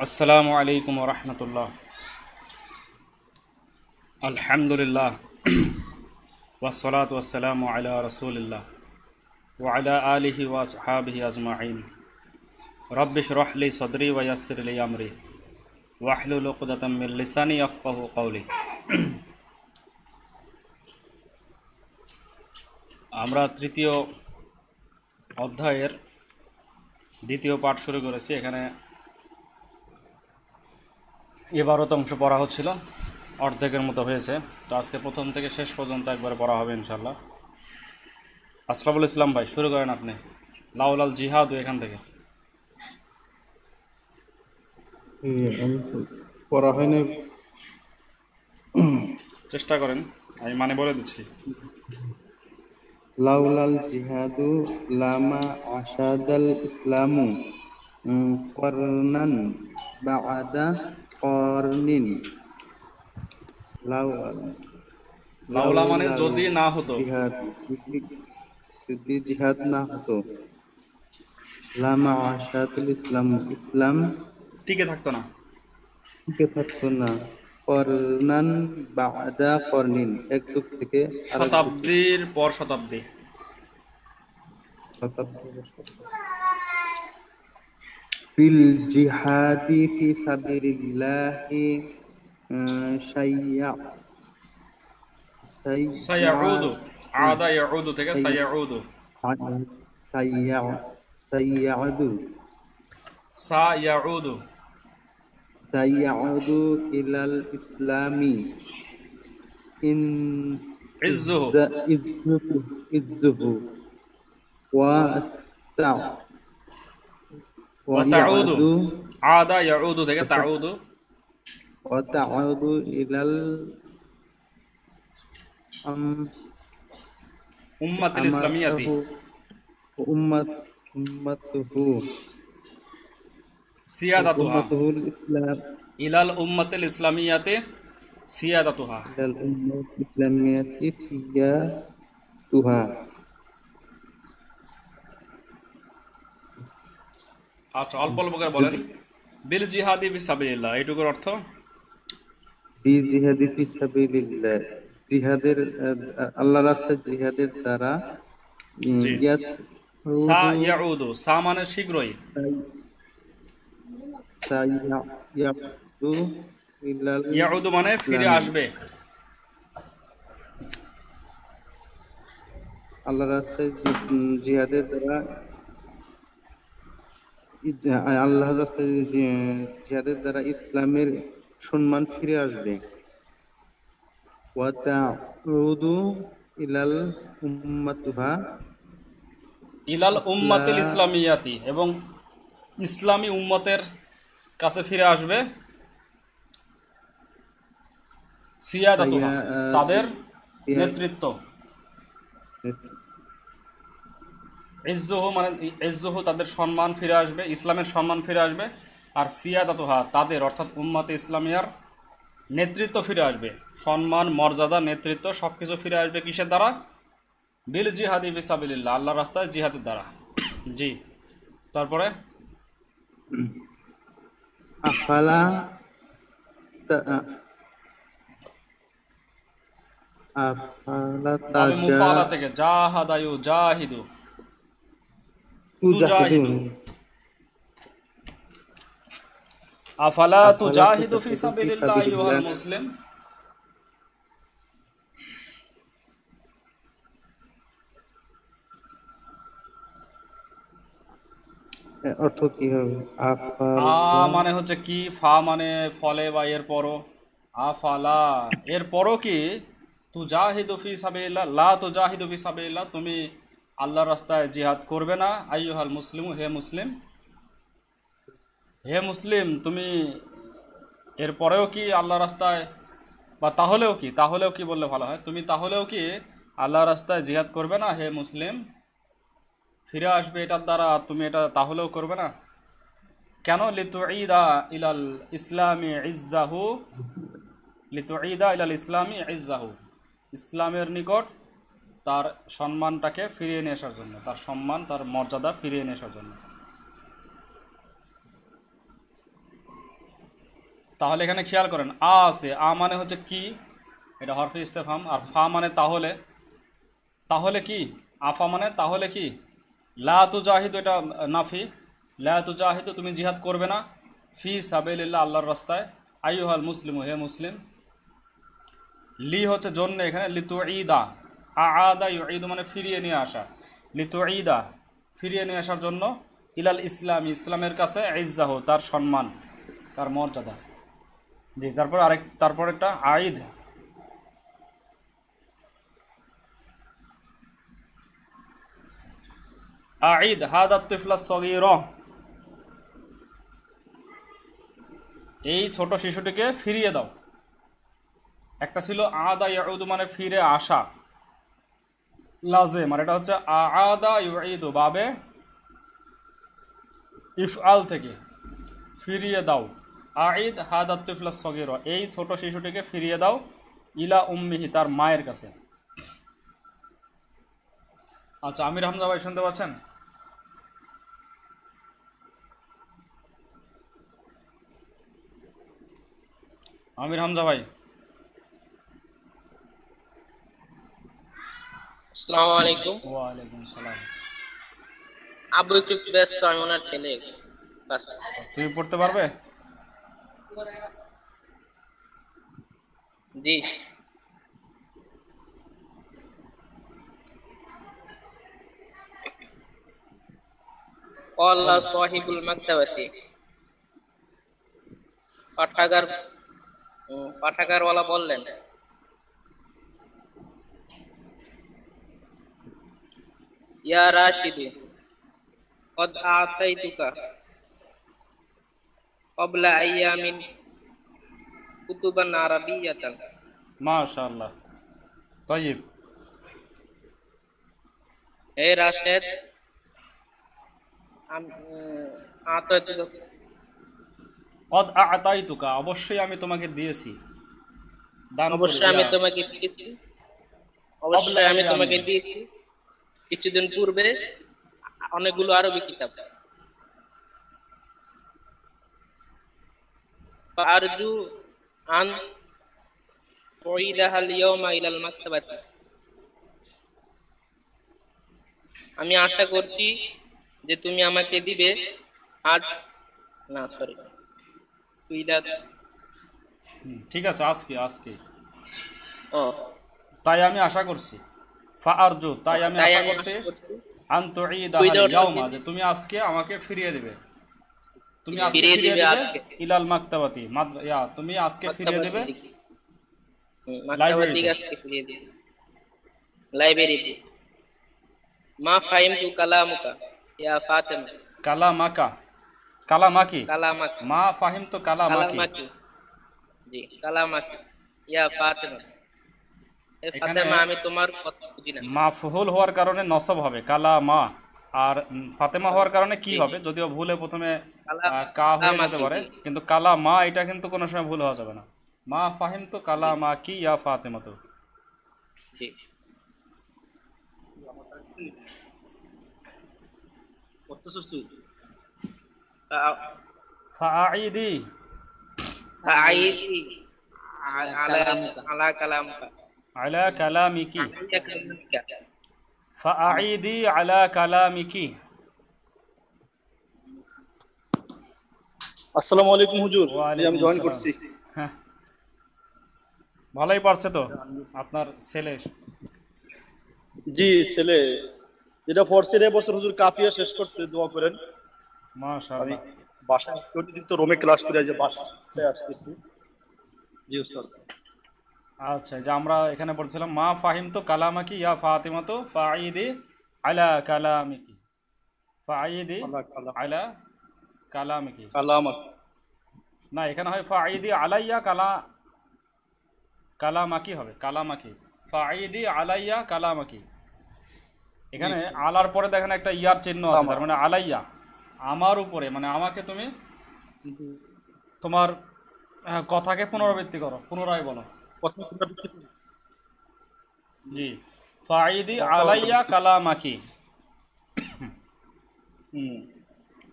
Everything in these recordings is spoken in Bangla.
আসসালামু আলাইকুম রহমতুল্লাহ আলহামদুলিল্লাহ ওয়াসলাত ওয়াসালামু আলা রসুলিল্লাহ ওয়ালা আলিহি ওয়াসহাবিহি আজমাইন রব্বিশ রহলি সদরি ওয়াসিরলি আমরি ওয়াহলুল উকদাতাম মিন লিসানি ইয়াফকাহু কওলি আমরা তৃতীয় অধ্যায়ের দ্বিতীয় পাঠ শুরু করেছি এখানে এবারত অংশ পড়া হচ্ছিল অর্ধেকের মতো হয়েছে। তো আজকে প্রথম থেকে শেষ পর্যন্ত একবার পড়া হবে ইনশাল্লাহ আসরাফুল ইসলাম ভাই শুরু করেন আপনি। লাউলাল জিহাদু এখান থেকে। পড়া হয় না চেষ্টা করেন আমি মানে বলে দিচ্ছি। লাউলাল জিহাদু লামা আশাদাল ইসলামু করনান বাআদা করনিন। লাউলা মানে যদি না হতো। যদি জিহাদ না হতো। লামা আশাতুল ইসলাম ইসলাম টিকে থাকতো না। টিকে থাকতো না। করনান বাদা করনিন এক যুগ থেকে শতাব্দীর পর শতাব্দী। শতাব্দী। في الجهاد في سبيل الله آه، شيع سيعود. عاد يعود سيعود. سيع سيعود سيعود. سيعود إلى الإسلام. إن عزه. عزه عزه وتعود وتعود عاد يعود देखा تعود وتعود إلى الأمة الإسلامية أمة أمته سيادتها إلى الأمة الإسلامية سيادتها إلى الأمة الإسلامية سيادتها আচ্ছা অল্প অল্প করে বলেন। বিল জিহাদি ফি সাবিলিল্লাহ এইটুকুর অর্থ? বিজিহাদি ফি সাবিলিল্লাহ জিহাদের আহ, আল্লাহ রাস্তায় জিহাদের দ্বারা জি। ইয়াস সা ইয়াউদু সা মানে শীঘ্রই। সাইয়াদু ইলাল ইয়াউদু মানে ফিরে আসবে। আল্লাহ রাস্তায় জিহাদের দ্বারা আল্লাহ জিহাদের দ্বারা ইসলামের সম্মান ফিরে আসবে। ইলাল উম্মাতুহা। ইলাল উম্মাতিল ইসলামিয়াতি এবং ইসলামী উম্মতের কাছে ফিরে আসবে সিয়াদাতুহা তাদের নেতৃত্ব। ইজ্জুহু মানে ইজ্জুহু তাদের সম্মান ফিরে আসবে ইসলামের সম্মান ফিরে আসবে আর সিয়াদাতুহা তাদের অর্থাৎ উম্মাতে ইসলামিয়ার নেতৃত্ব ফিরে আসবে। সম্মান মর্যাদা নেতৃত্ব সব কিছু ফিরে আসবে কিসের দ্বারা? বিল জিহাদি ফিসাবিল্লাহ আল্লাহর রাস্তায় জিহাদের দ্বারা। জি তারপরে? আফালা তা- আফালা থেকে জাহাদায়ু জাহিদু। তুজাহিদুন আফালা আফালা তুজাহিদু তুজাহিদু ফি ফি সাবিলিল্লাহ। আইয়ুহাল মুসলিম অর্থ কি হবে? আ মানে হচ্ছে কি ফা মানে ফলে বা এর পরও। আফালা এর পরও কি তু জাহিদু ফি সাবিলিল্লাহ লা তু জাহিদু ফি সাবিলিল্লাহ তুমি আল্লাহর রাস্তায় জিহাদ করবে না। আইয়ুহাল মুসলিম, হে মুসলিম। হে মুসলিম, তুমি এর পরেও কি আল্লাহ রাস্তায় বা তাহলেও কি? তাহলেও কি বললে ভালো হয়? তুমি তাহলেও কি আল্লাহ রাস্তায় জিহাদ করবে না, হে মুসলিম? ফিরে আসবে এটার দ্বারা, তুমি এটা তাহলেও করবে না? কেন? লিতুঈদা ইলাল ইসলামি ইজ্জাহু। লিতুঈদা ইলাল ইসলামি ইজ্জাহু। ইসলামের নিকট তার সম্মানটাকে ফিরিয়ে নিয়ে আসার জন্য, তার সম্মান, তার মর্যাদা ফিরিয়ে নিয়ে আসার জন্য। তাহলে এখানে খেয়াল করেন, আ আছে, আ মানে হচ্ছে কি? এটা হরফে ইস্তেফাম, আর ফা মানে তাহলে তাহলে কি? আফা মানে তাহলে কি? লা তু জাহিদ এটা নাফি। লা তু জাহিদ তুমি জিহাদ করবে না। ফি সাবেলিল্লাহ, আল্লাহর রাস্তায়। আইয়ু হাল মুসলিম, হে মুসলিম। লি হচ্ছে জন্য এখানে লিতু ঈদা আদা ঈদ মানে ফিরিয়ে নিয়ে আসা। লিতু ঈদা ফিরিয়ে নিয়ে আসার জন্য ইলাল ইসলাম, ইসলামের কাছে ইজ্জাহ, তার সম্মান, তার মর্যাদা। জি, তারপর আরেক, তারপর একটা আইদ আইদ হাদা তিফলা সগীর। এই ছোট শিশুটিকে ফিরিয়ে দাও। একটা ছিল আদা ইয়াউদু মানে ফিরে আসা। লাজেম, আর এটা হচ্ছে আদা ইউঈদু, বাবে ইফআল থেকে ফিরিয়ে দাও। আইদ হাদাত তিফলা সগীর, এই ছোট শিশুটিকে ফিরিয়ে দাও ইলা উম্মিহি, তার মায়ের কাছে। আচ্ছা আমির হামজা ভাই শুনতে পাচ্ছেন? আমির হামজা ভাই আসসালামু আলাইকুম। ওয়ালাইকুম সালাম। আব্বু একটু ব্যস্ত আমি ওনার ছেলে। তুমি পড়তে পারবে? জি। সাহিবুল মাকতাবাতি পাঠাগার পাঠাগারওয়ালা বললেন। ইয়া রাশিদু قد أعطيتك قبل أيام كتبا عربية মাশাআল্লাহ তৈব হে রাশেদ আম- উম, আতাইতুকা কদ আতাইতুকা অবশ্যই আমি তোমাকে দিয়েছি দান অবশ্যই করে আমি দিয়া। তোমাকে দিয়েছি অবশ্যই আমি আয়ামিন। তোমাকে দিয়েছি কিছুদিন পূর্বে অনেকগুলো আরবি কিতাব। আরজু আন তুইদাহা আল-ইয়াওমা ইলাল মাকতাবাতি। আমি আশা করছি যে তুমি আমাকে দিবে আজ না সরি হুম, ঠিক আছে আজকে আজকে। ও। তাই আমি আশা করছি। ফা আরজু তাই আমি তাই আশা আমি করছি আশা করছি। আন্তঈদাহাল Without ইয়াউমা looking. যে তুমি আজকে আমাকে ফিরিয়ে দিবে। তুমি আজকে ফিরিয়ে ফিরিয়ে দিবে দিবে আজকে। ইলাল মাকতাবাতি মাদ্রা- ইয়া তুমি আজকে ফিরিয়ে দিবে মাক্তাবার লাইব্রেরিতে। দিকে আজকে ফিরিয়ে দিবে। লাইব্রেরিতে। মা ফাহিমতু কালামুকা ইয়া ফাতেমা। কালামাকা। কালামাকি? কালামাকা। মা ফাহিম তো কালামাকি। কালামাকি। জি কালামাকি। ইয়া ফাতেমা। এ এখানে- ফাতেমা আমি তোমার কথা বুঝি না। মাফহুল হওয়ার কারণে নসব হবে কালামা। আর ফাতেমা হওয়ার কারণে কি হবে? যদিও ভুলে প্রথমে কা হয়ে যেতে পারে কিন্তু কালা মা এটা কিন্তু কোনো সময় ভুল হওয়া যাবে না। মা ফাহিম তো কালা মা কি ইয়া ফাতেমা তো ফাআইদি। আলা আলা কালামুকা। আলা কালামিকি কালামুকা ফাঈদি আলা কালামিকি আসসালামু আলাইকুম হুজুর। আমি জয়েন করছি। ভালোই পারছে তো আপনার ছেলে। জি ছেলে। যেটা ফোর্সের বছর হুজুর কাফিয়া শেষ করতে দোয়া করেন। মাশাআল্লাহ। প্রতিদিন তো রোমে ক্লাস করে যে বাসায় আসতেছি জি উস্তাদ। আচ্ছা যে আমরা এখানে পড়ছিলাম মা ফাহিম তো কালামাকি ইয়া ফাতিমা তো ফাঈদি আলা কালামিকি। ফাঈদি আলা কালামিকি। কালামাক না এখানে হয় ফাঈদি আলাইয়া কালা কালামাকি হবে কালামাকি। ফাঈদি আলাইয়া কালামাকি। এখানে আলার পরে দেখেন একটা ইয়ার চিহ্ন আছে তার মানে আলাইয়া। আমার উপরে মানে আমাকে তুমি তোমার কথাকে পুনরাবৃত্তি করো পুনরায় বলো। প্রথম পুনরাবৃত্তি। জি। ফাঈদি আলাইয়া কালামাকি। হুম।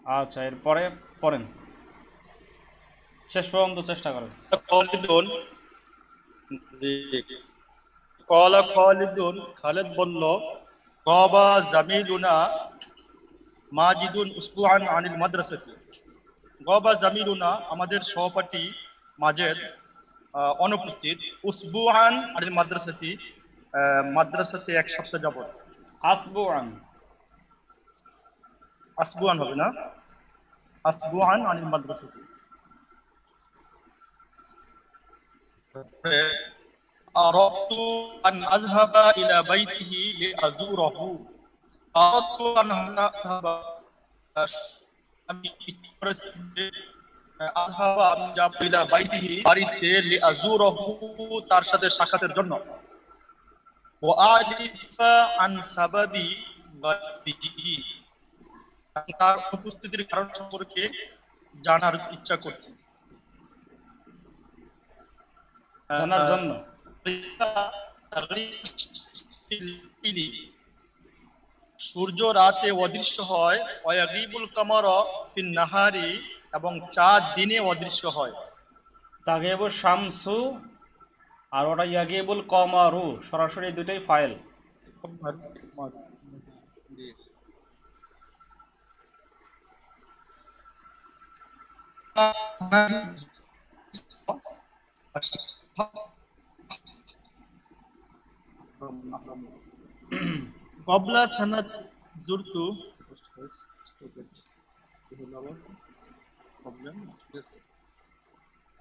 আচ্ছা এরপরে পড়েন। শেষ পর্যন্ত চেষ্টা করেন। খালিদুন। জি। কলা খালিদুন খালেদ বলল গবা জামিলুনা মাজিদুন উসবুআন আনিল মাদ্রাসাতি। গবা জামিলুনা আমাদের সহপাঠী মাজেদ অনুপস্থিত উসবুআন আনিল মাদ্রাসাতি আহ, মাদ্রাসাতে এক সপ্তাহ যাবত আসবু আন আসবুআন হবে না আসবুআন আনিল মাদ্রাসাতি أردت أن أذهب إلى بيته لأزوره أردت أن أذهب আমি যাব ইলা বাইতিহি বাড়িতে তার সাথে সাক্ষাতের জন্য। ওয়া আলিফা আন সাবাবি গায়বিহি তার উপস্থিতির কারণ সম্পর্কে জানার ইচ্ছা করছি। জানার জন্য। সূর্য রাতে অদৃশ্য হয়। ওয়াগিবুল কামার ফিন নাহারি। এবং চাঁদ দিনে অদৃশ্য হয়। তাগেবু শামসু আর ওটা ইয়াগিবুল কমারু সরাসরি এই দুইটাই ফাইল। কবলা সানাত জুরতু।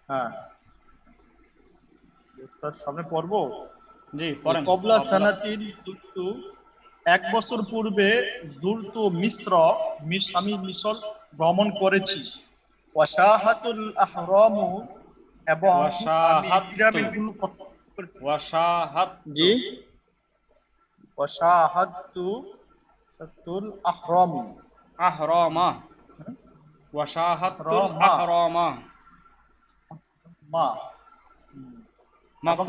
হ্যাঁ। তার সামনে পড়ব জি পড়েন। কবলা সানাতিন জুরতু এক বছর পূর্বে জুরতু মিশ্র আমি মিশর ভ্রমণ করেছি। ওয়াসাহাতুল আহরামু এবং আমি পিরামিডগুলো ওয়াশাহাত। জি। ওয়াশাহাদতু সাতুল আহরামি। আহরামা ওয়াশাহাতুল আহরামা। আহরামা মা এবং মাফুল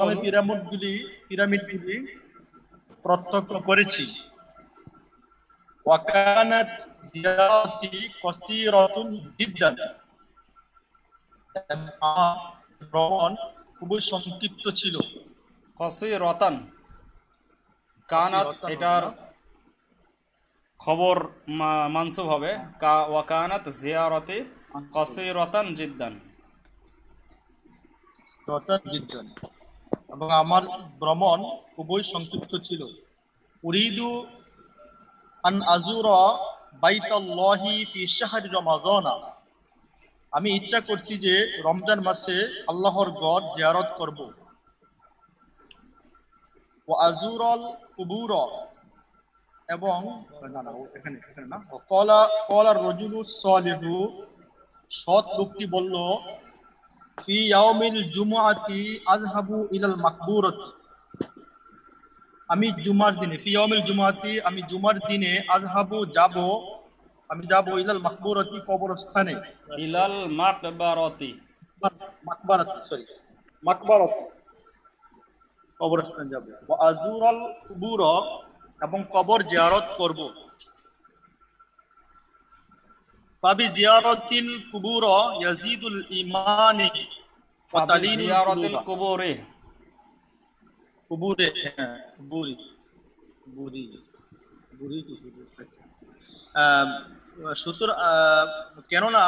আমি পিরামিডগুলি পিরামিডগুলি প্রত্যক্ষ করেছি। ওয়াকানাত জিয়ারাতি কসীরাতুন জিদ্দান। ভ্রমণ খুবই সংক্ষিপ্ত ছিল। কসিরতান। কানাত এটার হবে খবর মানসুব হবে। ওয়াকানাত জিদ্দান। এবং আমার ভ্রমণ খুবই সংক্ষিপ্ত ছিল। উরিদু আন আজুরা বাইতাল্লাহি ফি শাহরি রমাজানা। আমি ইচ্ছা করছি যে রমজান মাসে আল্লাহর গড় জিয়ারত করব। ও আজুরাল কুবুর। এবং না, না, এখানে এখানে না। কলা কলা রজুলু সলিহু সৎ লোকটি বলল ফি ইয়াউমিল জুমআতি আযহাবু ইলাল মাকবুরাতি। আমি জুমার দিনে ফি ইয়াউমিল জুমআতি আমি জুমার দিনে আযহাবু যাব আমি যাব ইলাল মাকবুরাতি কবরস্থানে। ইলাল মাকবারতি। মাকবারাতি সরি মাকবারাতি। কবরস্থান যাব। ওয়া আজুরাল কুবুর এবং কবর জিয়ারত করব। ফাবি জিয়ারাতিল কুবুর ইয়াজিদুল ঈমানি ওয়া তালিনুল জিয়ারতিল কুবুরে। কুবুরে। হ্যাঁ, কুবুরি। বুরি বুরি কিছু আচ্ছা। সুতরাং কেননা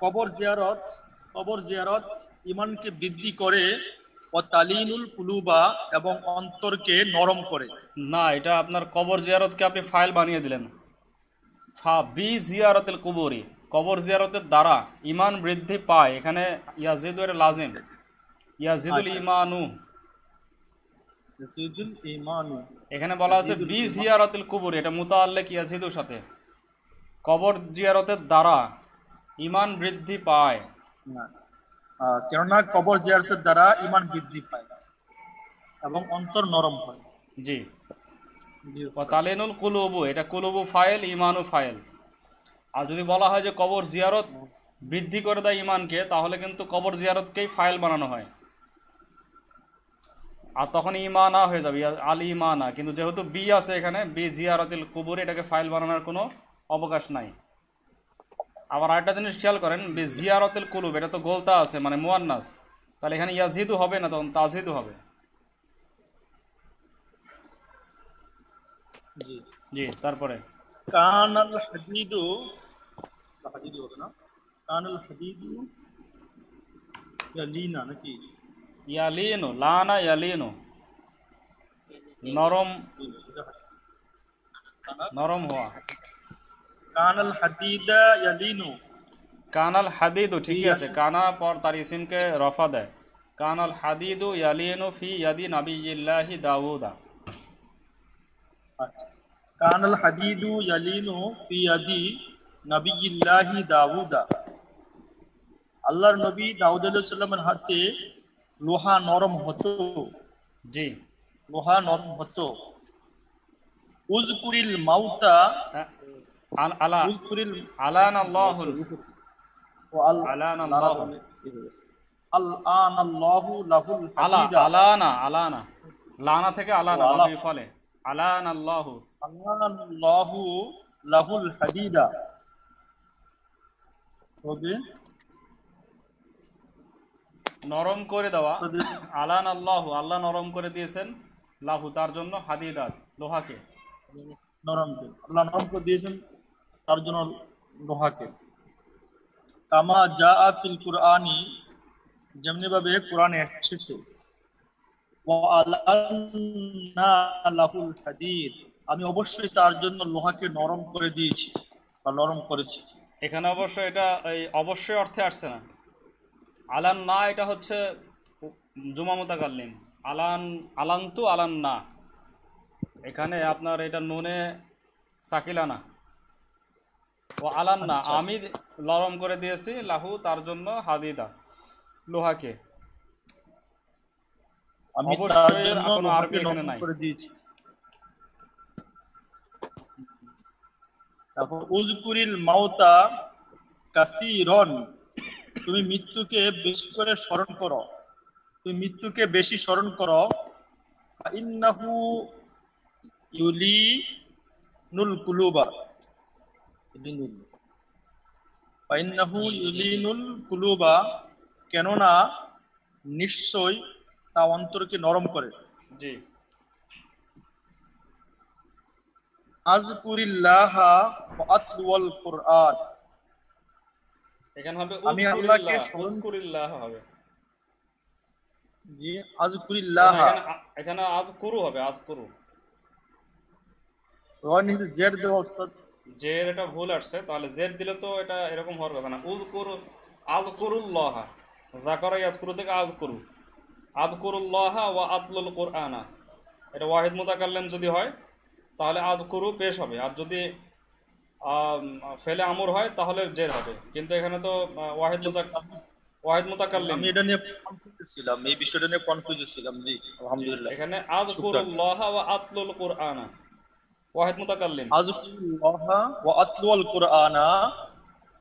কবর জিয়ারত কবর জিয়ারত ইমানকে বৃদ্ধি করে ও তালিনুল কুলুবা এবং অন্তরকে নরম করে। না এটা আপনার কবর জিয়ারতকে আপনি ফাইল বানিয়ে দিলেন। ফা বি জিয়ারতেল কুবরি কবর জিয়ারতের দ্বারা ইমান বৃদ্ধি পায়। এখানে ইয়াজিদু এর লাজিম। ইয়াজিদুল আচ্ছা। ইমানু ইয়াজিদুল ঈমানু। এখানে বলা আছে বি জিয়ারতুল কুবুর এটা মুতাআল্লিক ইয়াজিদুর সাথে। কবর জিয়ারতের দ্বারা ইমান বৃদ্ধি পায়। না। কেননা কবর জিয়ারতের দ্বারা ইমান বৃদ্ধি পায় এবং অন্তর নরম হয়। জি। ও কুলুবু এটা কুলুবু ফাইল ইমানু ফাইল। আর যদি বলা হয় যে কবর জিয়ারত বৃদ্ধি করে দেয় ইমানকে তাহলে কিন্তু কবর জিয়ারতকেই ফাইল বানানো হয়। আর তখন ইমানা হয়ে যাবে আল ইমানা কিন্তু যেহেতু বি আছে এখানে বি জিয়ারতিল কুবুর এটাকে ফাইল বানানোর কোনো অবকাশ নাই। আবার আরেকটা জিনিস খেয়াল করেন বে জিয়ারতেল কুলুব এটা তো গোলতা আছে মানে মুয়ান্নাস। তাহলে এখানে ইয়াজিদু হবে না তখন তাজিদু হবে? জি। জি তারপরে? কানাল হাদিদু হাদিদু হবে না? কানাল হাদিদু ইয়ালিনা নাকি? ইয়ালিনো লানা ইয়ালিনো। নরম নরম হওয়া। কানাল হাদিদা ইয়ালিনু কানাল হাদিদু ঠিকই আছে কানা পর তার ইসিমকে রফা দেয় কানাল হাদিদু ইয়ালিনু ফি ইয়াদি নাবিয়িল্লাহি দাউদা আচ্ছা কানাল হাদিদু ইয়ালিনু ফি ইয়াদি নবিয়িল্লাহি দাউদা আল্লাহর নবী দাউদ আলাইহিস সালামের হাতে লোহা নরম হতো জি লোহা নরম হতো উজকুরিল মাউতা হ্যাঁ, আল- আলা আলান আল্লাহুল ও আল আলান আল্লাহ আল আন আল্লাহু লাহুল আলা আলানা আলানা। লানা থেকে আলানা ও, ফলে। আলান আল্লাহু আলান আল্লাহু লাহুল হাদিদা হবে নরম করে দেওয়া। আলান আল্লাহু আল্লাহ নরম করে দিয়েছেন লাহু। তার জন্য হাদিদাত লোহাকে। নরম আল্লাহ নরম করে দিয়েছেন। তার জন্য লোহাকে। কামা যা ফিল কুরআনি যেমনি ভাবে কোরআনে এসেছে। আমি অবশ্যই তার জন্য লোহাকে নরম করে দিয়েছি, বা নরম করেছি। এখানে অবশ্য এটা, এই অবশ্যই অর্থে আসছে না। আলান না এটা হচ্ছে জুমা মোতাকাল্লিম। আলান, আলান্তু আলান না এখানে আপনার এটা নুনে সাকিলানা। ও আলান না আমি নরম করে দিয়েছি লাহু তার জন্য হাদিদা লোহাকে। আমি তার জন্য আরবি এখানে নাই। করে দিয়েছি। তারপর উজকুরিল মাউতা কাসিরন তুমি মৃত্যুকে বেশি করে স্মরণ করো। তুমি মৃত্যুকে বেশি স্মরণ করো। ইউলি নুল কুলুবা। ইউলিনুল। ফাইন্নাহু ইউলিনুল কুলুবা কেননা নিশ্চয় তা অন্তরকে নরম করে। জি। আজকুরিল্লাহা ওয়া আতলুয়াল কুরআন। এখানে হবে আমি আল্লাহকে স্মরণ- উযকুরিল্লাহ হবে। জি আজকুরিল্লাহা এখানে এখানে আদ কুরু হবে আদ কুরু রয় নিচে জের দেওয়া উস্তাদ। জের এটা ভুল আসছে তাহলে জের দিলে তো এটা এরকম হওয়ার কথা না। উযকুরু আযকুরুল্লাহ যাকারা ইয়াযকুরু থেকে আযকুরু। আযকুরুল্লাহ ওয়া আতলুল কুরআনা। এটা ওয়াহিদ মুতাকাল্লিম যদি হয় তাহলে আযকুরু পেশ হবে। আর যদি ফেলে আমর হয় তাহলে জের হবে। কিন্তু এখানে তো ওয়াহিদ ওয়াহিদ মুতাকাল্লিম। আমি এটা নিয়ে ছিলাম এই বিষয়টা নিয়ে কনফিউজ ছিলাম জি আলহামদুলিল্লাহ। এখানে আযকুরুল্লাহ ওয়া আতলুল কুরআনা। ওয়াহিদ মুতাকাল্লিম। কুরআনা।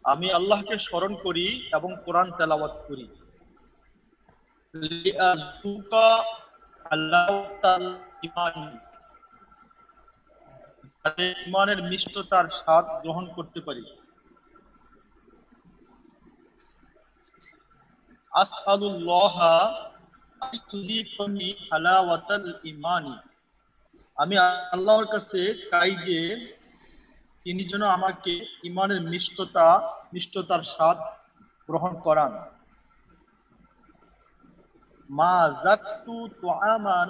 আমি আল্লাহকে স্মরণ করি এবং কোরআন তেলাওয়াত করি। ঈমানের মিষ্টতার স্বাদ গ্রহণ করতে পারি। আসআলুল্লাহা আইতুযিকুনি হালাওয়াতাল ঈমানি। আমি আল্লাহর কাছে চাই যে তিনি যেন আমাকে ইমানের মিষ্টতা মিষ্টতার স্বাদ গ্রহণ করান। মা জাক্তু তুআমান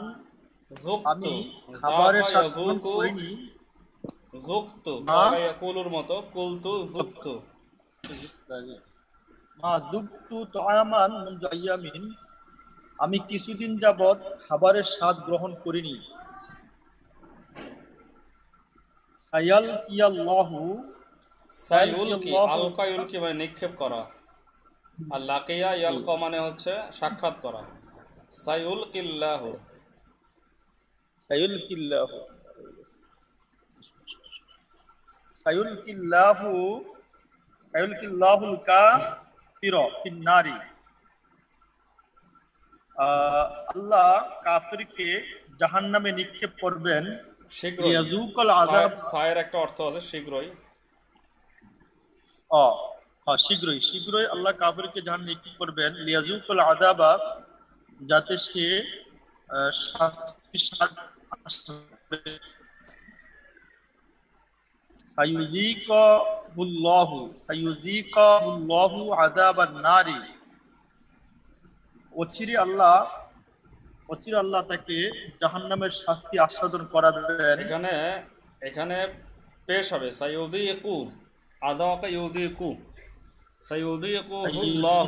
আমি খাবারের স্বাদ গ্রহণ করিনি। যুক্ত? মতো কুলতু যুক্ত। মা দুক্তু তুআমান মুনযু আমি কিছুদিন যাবৎ খাবারের স্বাদ গ্রহণ করিনি। সায়াল ইয়াল্লাহু সাইউলকি আল্লাহু- আলকা ইউলকি মানে নিক্ষেপ করা। আর লাকিয়া ইয়ালকা মানে হচ্ছে সাক্ষাৎ করা। সাইউলকিল্লাহু সায়ুলকিল্লাহু। সায়ুলকিল্লাহু সায়ুলকিল্লাহুল কাফির ফিন নারি আহ, আল্লাহ কাফিরকে জাহান্নামে নিক্ষেপ করবেন শীঘ্রই। লিয়াযুকাল আযাব সায়ের- সায়ের একটা অর্থ আছে শীঘ্রই। অ হ্যাঁ শীঘ্রই শীঘ্রই আল্লাহ কাফিরকে জাহান নিক্ষেপ করবেন। লিয়াজুকুল আযাবা যাতে সে আহ, শাস্তি স্বাদ- সায়ুযিকাহুল্লাহু সায়ুযিকাহুল্লাহু আযাবান নারি। অচিরে আল্লাহ অচিরে আল্লাহ তাকে জাহান্নামের শাস্তি আস্বাদন করাবেন এখানে এখানে পেশ হবে সাইউদিকু আদাকা ইউদিকু সাইউদিকু হুল্লাহ।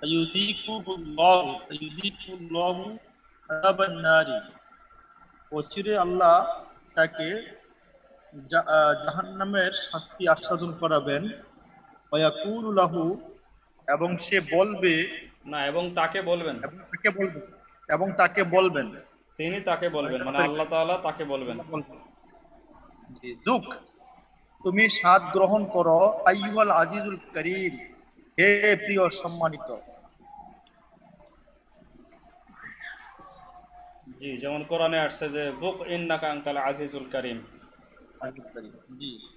সায়ুযিকুহুল্লাহু সায়ুযিকুল্লাহু আযাবান নারি। অচিরে আল্লাহ তাকে জাহান্নামের শাস্তি আস্বাদন করাবেন। ওয়াকুলু লাহু এবং সে বলবে না এবং তাকে বলবেন। এবং তাকে বলবেন। এবং তাকে বলবেন। তিনি তাকে বলবেন মানে আল্লাহ তাআলা তাকে বলবেন। দুঃখ তুমি স্বাদ গ্রহণ করো আইয়ুল আজিজুল করিম। হে প্রিয় সম্মানিত। জি যেমন কোরআনে আসছে যে যুক ইন্নাকা আনতাল আজিজুল কারীম। জি।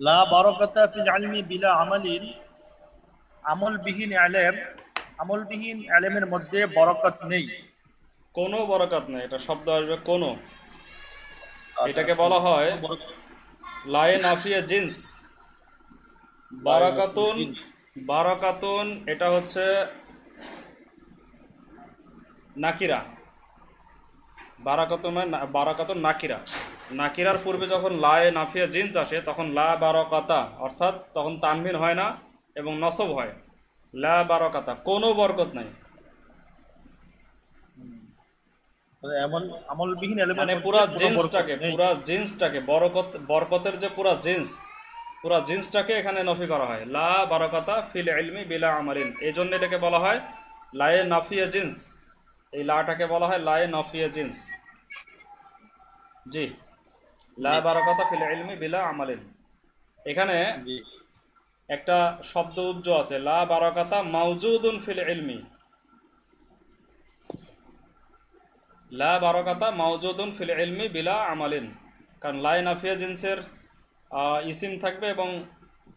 লা বারাকাতা ফিল ইলমি বিলা আমালিন। আমলবিহীন ইলম আমলবিহীন আলেমের মধ্যে বরকত নেই। কোনো বরকত নেই এটা শব্দ আসবে কোনো। এটাকে বলা হয় লাইন আফিয়া জিন্স। বারাকাতুন বারাকাতুন এটা হচ্ছে নাকিরা। বারাকাতুন মানে বারাকাতুন নাকিরা। নাকিরার পূর্বে যখন লায়ে নাফিয়া জিন্স আসে তখন লা বারকাতা অর্থাৎ তখন তানবিন হয় না। এবং নসব হয়। লা বারকাতা কোনো বরকত নাই। ইলমের মানে পুরা কোনো জিন্সটাকে বরকত নেই। পুরা জিন্সটাকে বরকত বরকতের যে পুরা জিন্স পুরা জিন্সটাকে এখানে নফি করা হয়। লা বারাকাতা ফিল ইলমি বিলা আমারিন এই জন্য এটাকে বলা হয় লায়ে নাফিয়া জিন্স। এই লাটাকে বলা হয় লায়ে নাফিয়া জিন্স। জি। লা বারাকাতা ফিল ইলমি বিলা আমালিন। এখানে একটা শব্দ উজ্জ আছে, লা বারাকাতা মাউজুদুন ফিল ইলমি। লা বারাকাতা মাউজুদুন ফিল ইলমি বিলা আমালিন। কারণ লাই নাফিয়া জিন্সের ইসিম থাকবে এবং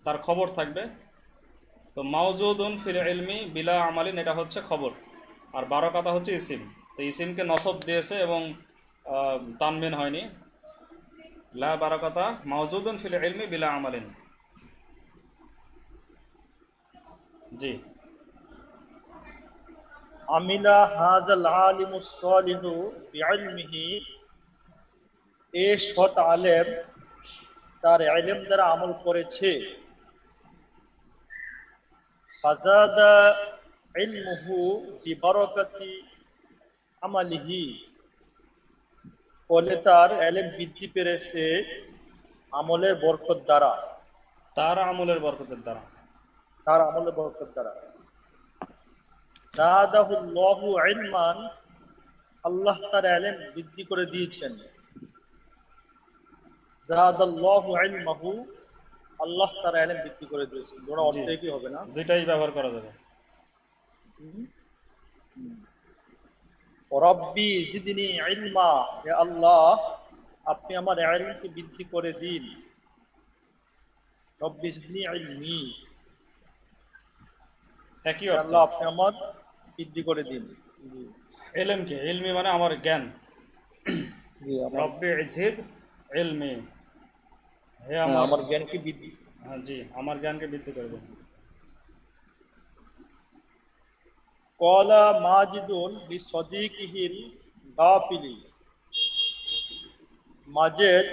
তার খবর থাকবে। তো মাউজুদুন ফিল ইলমি বিলা আমালিন, এটা হচ্ছে খবর। আর বারাকাতা হচ্ছে ইসিম। তো ইসিমকে নসব দিয়েছে এবং তানবিন হয়নি। লা বারাকাতা মাউজুদুন ফিল ইলমি বিলা আমালিন। জি। আমিলা হাজাল আলিমু সালিহু বিইলমিহি। এ সৎ আলেম তার ইলম দ্বারা আমল করেছে। ফাজাদা ইলমুহু বিবারাকাতি আমালিহি। ফলে তার ইলম বৃদ্ধি পেয়েছে আমলের বরকত দ্বারা। তার আমলের বরকতের দ্বারা। তার আমলের বরকত দ্বারা। জাদাহুল্লাহু ইলমান আল্লাহ তার ইলম বৃদ্ধি করে দিয়েছেন। জাদাল্লাহু ইলমাহু আল্লাহ তার ইলম বৃদ্ধি করে দিয়েছেন। অর্থ কি হবে না। দুইটাই ব্যবহার করা যাবে। রব্বি জিদনি ইলমা হে আল্লাহ আপনি আমার ইলমকে বৃদ্ধি করে দিন। রব্বি জিদনি ইলমি। একই অর্থ আল্লাহ আপনি আমার বৃদ্ধি করে দিন। জি এলমকে ইলমি মানে আমার জ্ঞান। ইজিদ হে হ্যাঁ, আমার আমার জ্ঞানকে বৃদ্ধি। হ্যাঁ জি আমার জ্ঞানকে বৃদ্ধি করে দেন। কলা মাজিদুন লি সদিকিহিল গাফিলি। মাজেদ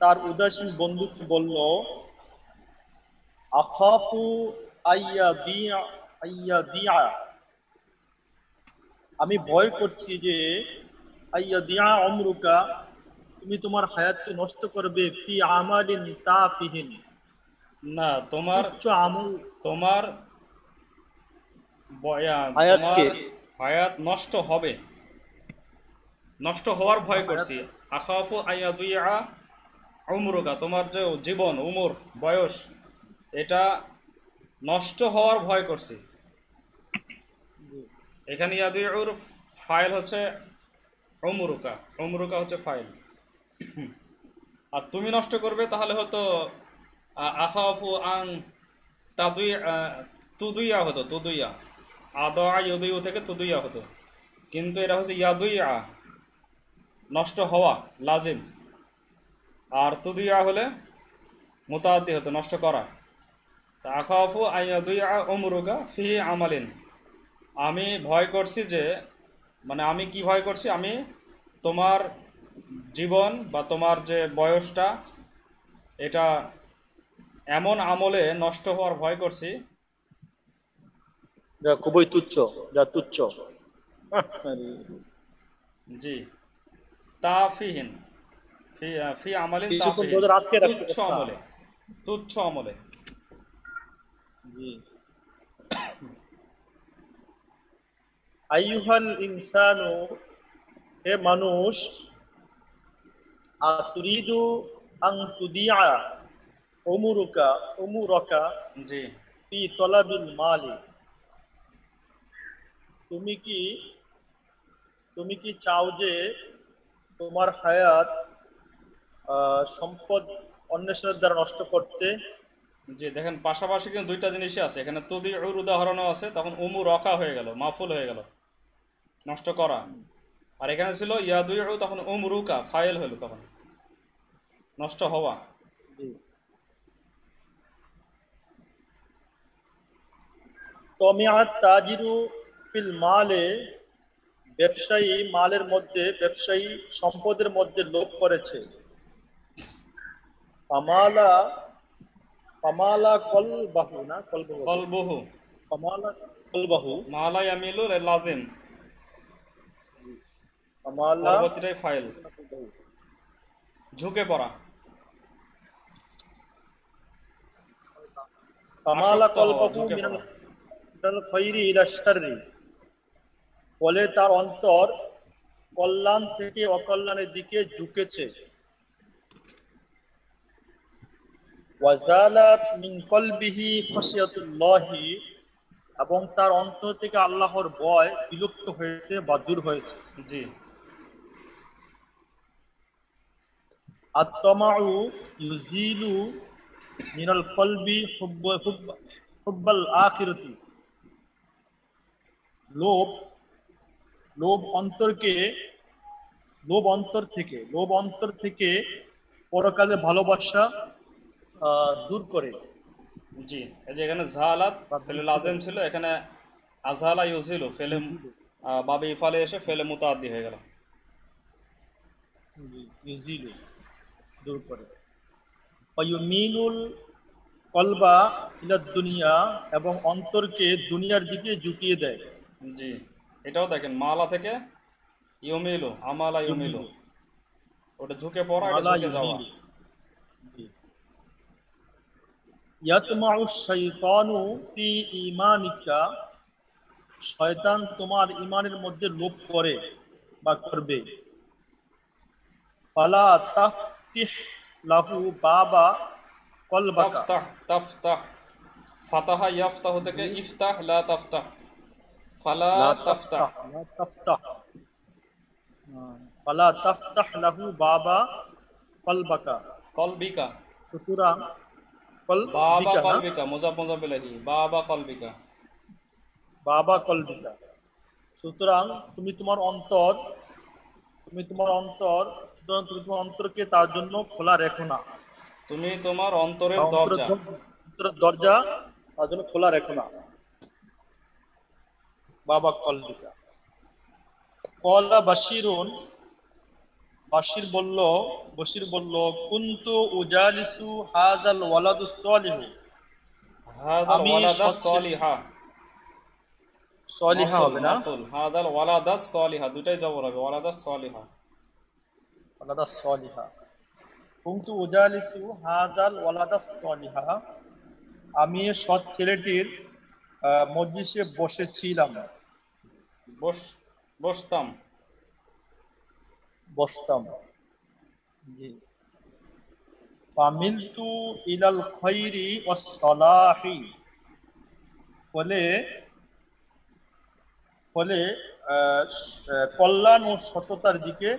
তার উদাসীন বন্ধুকে বলল আখাফু আইয়া আমি ভয় করছি যে আইয়া দিয়া অমরুকা তুমি তোমার হায়াতকে নষ্ট করবে ফি আমালিন তাফিহিন। না তোমার আমল। তোমার হায়াত নষ্ট হবে। নষ্ট হওয়ার ভয় করছি। আখাফু আইয়াদুইয়া উমরুকা তোমার যে জীবন উমর বয়স এটা নষ্ট হওয়ার ভয় করছি। এখানে ইয়াদুইউর ফাইল হচ্ছে অমরুকা অমরুকা হচ্ছে ফাইল। আর তুমি নষ্ট করবে তাহলে হয়তো, আ- আখাফু আন তাদুই তুদুইয়া হতো, তুদুইয়া। আদা ইউদুইউ থেকে তুদুইয়া হতো। কিন্তু এটা হচ্ছে ইয়াদুইয়া, নষ্ট হওয়া, লাজিম। আর তুদুইয়া হলে মোতাদ্দি হতো, নষ্ট করা। তা আখাফু আইয়াদুইয়া অমরুকা ফি আমালিন। আমি ভয় করছি যে মানে আমি কি ভয় করছি? আমি তোমার জীবন বা তোমার যে বয়সটা এটা এমন আমলে নষ্ট হওয়ার ভয় করছি। যা খুবই তুচ্ছ যা তুচ্ছ। জি। তা ফিহীন। ফি রাখতে তুচ্ছ আমলে। তুচ্ছ আমলে। জি। আইয়ুহাল ইনসানু হে মানুষ আতুরিদু আং তুদিয়া উমুরুকা উমুরকা জি। ফি তলাবিল মালি। তুমি কি তুমি কি চাও যে তোমার হায়াত আহ, সম্পদ অন্বেষণের দ্বারা নষ্ট করতে? জি দেখেন পাশাপাশি কিন্তু দুইটা জিনিসই আছে। এখানে তুদি উদাহরণও আছে তখন উমু রকা হয়ে গেল মাফুল হয়ে গেল। নষ্ট করা। আর এখানে ছিল ইয়াদুই তখন উমরুকা ফাইল হলো তখন। নষ্ট হওয়া। তমিয়াত তাজিরু ফিল মালে ব্যবসায়ী মালের মধ্যে ব্যবসায়ী সম্পদের মধ্যে লোভ করেছে। পামালা পামালা কল বাহু না কল কলবহু। পামালা কল বাহু মালা ইয়ামিলু লাজিম। পরবর্তীটাই ফাইল। ঝুঁকে পড়া। ফলে তার অন্তর কল্যাণ থেকে অকল্যাণের দিকে ঝুঁকেছে। ওয়াজালাত মিন কলবিহি এবং তার অন্তর থেকে আল্লাহর ভয় বিলুপ্ত হয়েছে বা দূর হয়েছে। জি। আত্তমাউ ইউজিলু মিনাল কলবি হুব্ব হুব্ব হুব্বাল আখিরাতি। লোভ লোভ অন্তরকে লোভ অন্তর থেকে লোভ অন্তর থেকে পরকালের ভালোবাসা আহ, দূর করে। জি এই যে এখানে জাহালাত ফেলে লাজেম ছিল এখানে আজহালা ইউজিলু ফেলে বাবে ইফালে এসে ফেলে মুতাদ্দি হয়ে গেল। ইউজিলু দূর করে কলবা ইলা দুনিয়া এবং অন্তরকে দুনিয়ার দিকে ঝুঁকিয়ে দেয়। জি এটাও দেখেন মালা থেকে ইউমিলু আমালা ইউমিলু। ওটা ঝুঁকে পড়া এটা ঝুঁকে যাওয়া। ইয়াতমাউ শাইতানু ফি ঈমানিকা শয়তান তোমার ঈমানের মধ্যে লোভ করে বা করবে। ফালা তাফতিহ লাহু বাবা কলবাকা। তাফতাহ তাফতাহ। ফাতাহা ইয়াফতাহ থেকে ইফতাহ লা তাফতাহ। ফালা তাফতাহ। লা তাফতাহ। ফালা তাফতাহ লাহু বাবা কলবাকা। কলবিকা। সুতরাং বাবা কলবিকা? কলবিকা মুজাব মুজাব বাবা কলবিকা। বাবা কলবিকা। সুতরাং তুমি তোমার অন্তর তুমি তোমার অন্তর সুতরাং তুমি তোমার অন্তরকে তার জন্য খোলা রেখো না। তুমি তোমার অন্তরের দরজা। অন্তরের দরজা তার জন্য খোলা রেখো না। বাবা কলা বাশিরুন। বাশির বলল বশির বলল কুন্তু উজালিসু হাজাল ওয়ালাদু সলিহু? আমি সলিহা। সলিহা হবে না। হাদাল ওয়ালাদাস সলিহা দুটাই জবর হবে ওয়ালাদাস সলিহা। ওয়ালাদা সলিহা কুন্তু উজালিসু হাজাল ওয়ালাদা সলিহা আমি সৎ ছেলেটির আহ, মজলিসে বসেছিলাম। বস বসতাম। বসতাম। জি। ফামিলতু ইলাল খাইরি ওয়াস সালাহি। ফলে ফলে কল্যাণ ও সততার দিকে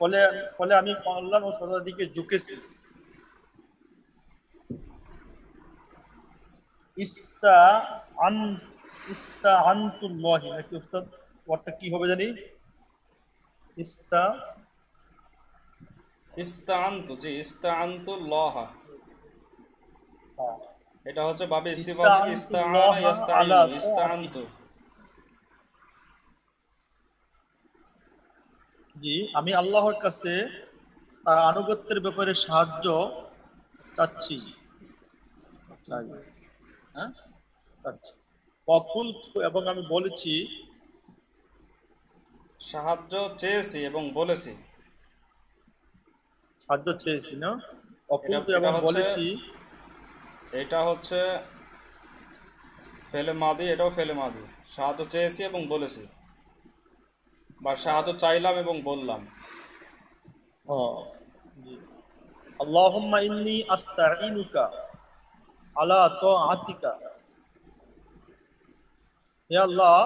ফলে ফলে আমি কল্যাণ ও সততার দিকে ঝুঁকেছি। ইস্তা আন আন্তুল্লাহি নাকি উস্তাদ ওয়ার্ডটা কি হবে জানি? ইস্তা ইস্তাআন্তু জি হ্যাঁ। এটা হচ্ছে বাবে ইস্তিফা ইস্তাআনা ইস্তাআন্তু জি আমি আল্লাহর কাছে তার আনুগত্যের ব্যাপারে সাহায্য চাচ্ছি। হ্যাঁ? এবং আমি বলেছি সাহায্য চেয়েছি এবং বলেছি। সাহায্য চেয়েছি না? অকুল এটা- এবং বলেছি এটা হচ্ছে ফেলে মাদি এটাও ফেলে মাদি। সাহায্য চেয়েছি এবং বলেছি। বা সাহায্য চাইলাম এবং বললাম। আল্লাহুম্মা ইন্নী আস্তাঈনুকা আলা তাআতিকা। হে আল্লাহ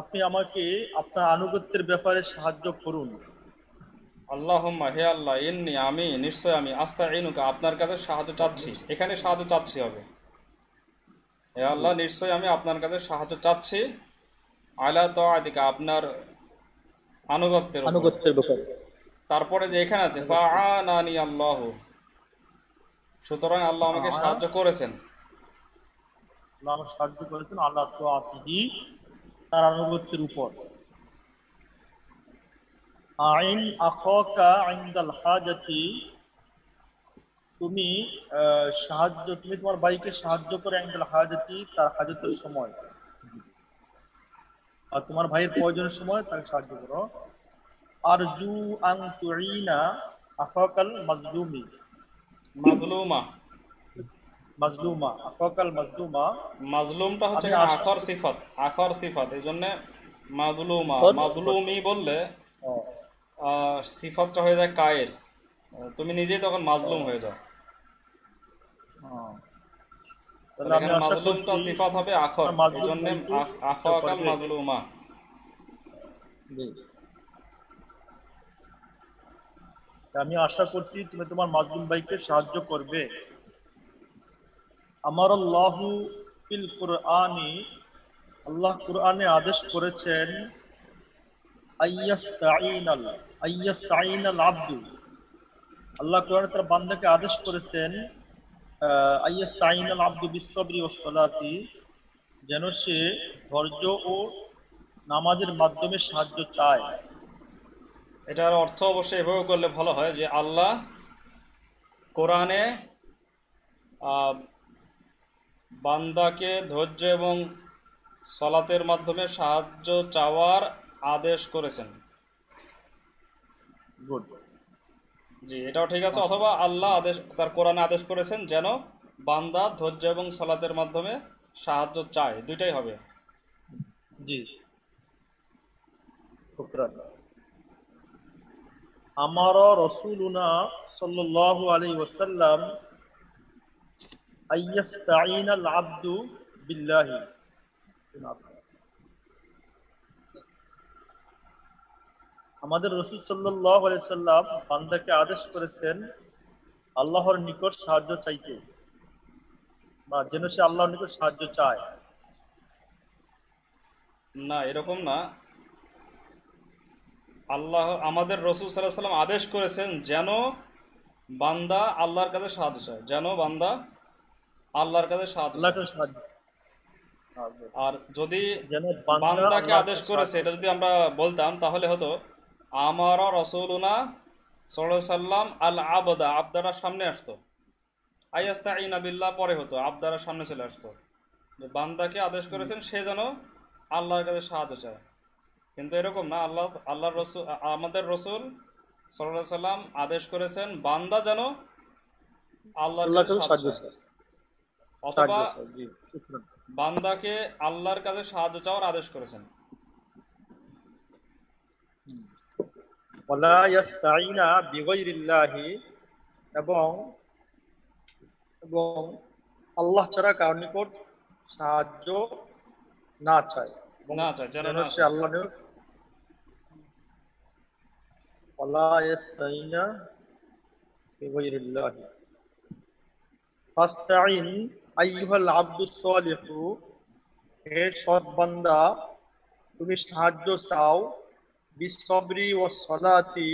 আপনি আমাকে আপনার আনুগত্যের ব্যাপারে সাহায্য করুন। আল্লাহুম্মা হে আল্লাহ ইন্নি আমি নিশ্চয় আমি আস্তা ইনুকা আপনার কাছে সাহায্য চাচ্ছি। এখানে সাহায্য চাচ্ছি হবে। হে আল্লাহ নিশ্চয় আমি আপনার কাছে সাহায্য চাচ্ছি। আলা তো আদিকা আপনার আনুগত্যের আনুগত্যের ব্যাপারে। তারপরে যে এখানে আছে ফাআনানি আল্লাহ। সুতরাং আল্লাহ আমাকে সাহায্য করেছেন। আল্লাহ আমাকে সাহায্য করেছেন আল্লাহ তাআতিহি তার আনুগত্যের উপর। আইন আখাকা ইনদাল হাজাতি। তুমি আহ, সাহায্য তুমি তোমার ভাইকে সাহায্য করে ইনদাল হাজাতি তার হাজাতের সময়। আর তোমার ভাইয়ের প্রয়োজনের সময় তাকে সাহায্য করো। আরজু আন তুইনা আখাকাল মাজলুমি। মাজলুমা। মাজলুমা আখাকাল মাজলুমা। মাজলুমটা হচ্ছে আখর সিফাত আখর সিফাত এই জন্য মাজলুমা। মাজলুমি বললে আহ, সিফাতটা হয়ে যায় কায়ের তুমি নিজেই তখন মাজলুম হয়ে যাও। তাহলে আমি আশা করছি সিফাত হবে আখর। আখাকাল আমি আশা তুমি তোমার মাজলুম ভাইকে সাহায্য করবে। আমার আল্লাহ ফিল কুরআনি আল্লাহ কুরআনে আদেশ করেছেন আইয়াস্তাইনাল আইয়াস্তাইনাল আব্দু। আল্লাহ কোরআনে তার বান্দাকে আদেশ করেছেন আইয়াস্তাইনাল আব্দু বিসসবরি ওয়াস সালাতি যেন সে ধৈর্য ও নামাজের মাধ্যমে সাহায্য চায়। এটার অর্থ অবশ্যই এভাবে করলে ভালো হয় যে আল্লাহ কোরআনে বান্দাকে ধৈর্য এবং সলাতের মাধ্যমে সাহায্য চাওয়ার আদেশ করেছেন। গুড জি এটাও ঠিক আছে। অথবা আল্লাহ আদেশ তার কোরআনে আদেশ করেছেন যেন বান্দা ধৈর্য এবং সলাতের মাধ্যমে সাহায্য চায়। দুইটাই হবে। জি। শুকরান। আমার রসুলুনা সাল্লাল্লাহু আলাইহি ওয়াসাল্লাম আইয়াস্তাইনাল আব্দু বিল্লাহি। আমাদের রসুল সাল্লাম বান্দাকে আদেশ করেছেন আল্লাহর নিকট সাহায্য চাইতে। বা যেন সে আল্লাহর নিকট সাহায্য চায়। না এরকম না। আল্লাহ আমাদের রসুল সাল্লাহ সাল্লাম আদেশ করেছেন যেন বান্দা আল্লাহর কাছে সাহায্য চায়। যেন বান্দা আল্লাহর কাছে সাহায্য। আর যদি বান্দাকে আদেশ করেছে এটা যদি আমরা বলতাম তাহলে হতো আমার রসুলুনা সাল্লাম আল আবদা আবদারা সামনে আসতো। আইয়াস্তা পরে হতো আবদারা সামনে চলে আসতো। যে বান্দাকে আদেশ করেছেন সে যেন আল্লাহর কাছে সাহায্য চায়। কিন্তু এরকম না আল্লাহ আল্লাহর রসুল আমাদের রসুল সাল্লাহ সাল্লাম আদেশ করেছেন বান্দা যেন আল্লাহর আল্লাহর কাছে কাছে সাহায্য সাহায্য চায়। চায়। অথবা। বান্দাকে আল্লাহর কাছে সাহায্য চাওয়ার আদেশ করেছেন। এবং এবং আল্লাহ ছাড়া কারোর নিকট সাহায্য না চায় না চায়, যেন সে। আল্লাহ ফাস্তাইন আব্দুস সালিহু হে সৎ বান্দা তুমি সাহায্য চাও বিসবরি ও সলাতি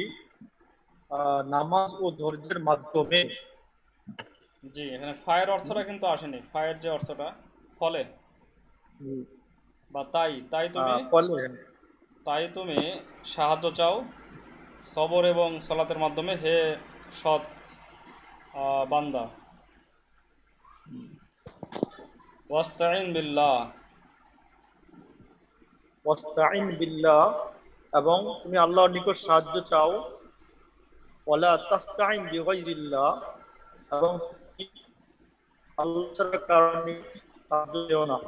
নামাজ ও ধৈর্যের মাধ্যমে। জি এখানে ফায়ের অর্থটা কিন্তু আসেনি। ফায়ের যে অর্থটা ফলে। বা তাই তাই তুমি ফলে। তাই তুমি সাহায্য চাও সবর এবং সলাতের মাধ্যমে হে সৎ বান্দা। ওয়াস্তাইন বিল্লাহ। ওয়াস্তাইন বিল্লাহ। এবং তুমি আল্লাহর নিকট সাহায্য চাও। তাস্তাইন এবং আল্লাহ কারণে সাহায্য দেও না।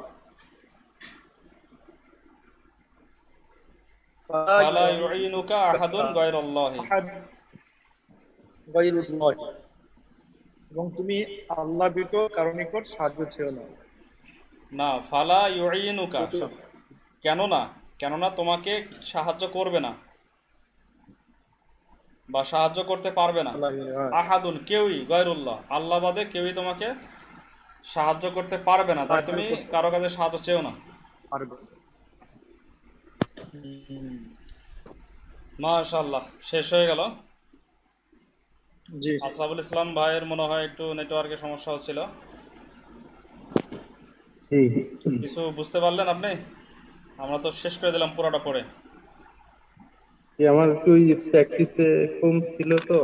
এবং তুমি আল্লাহ বিট কারও নিকট সাহায্য চেও না। না ফালা ইউইনুকা কেননা কেননা তোমাকে সাহায্য করবে না বা সাহায্য করতে পারবে না। হ্যাঁ। আহাদুন কেউই গয়রুল্লাহ আল্লাহ বাদে কেউই তোমাকে সাহায্য করতে পারবে না। তাই তুমি কারও কাছে সাহায্য চেও না। মাশাল্লাহ শেষ হয়ে গেল। আসাবুল ইসলাম ভাইয়ের মনে হয় একটু নেটওয়ার্কের সমস্যা হচ্ছিল। কিছু বুঝতে পারলেন আপনি? আমরা তো শেষ করে দিলাম পুরোটা পড়ে। জি, আমার একটু প্র্যাকটিসে কম ছিল তো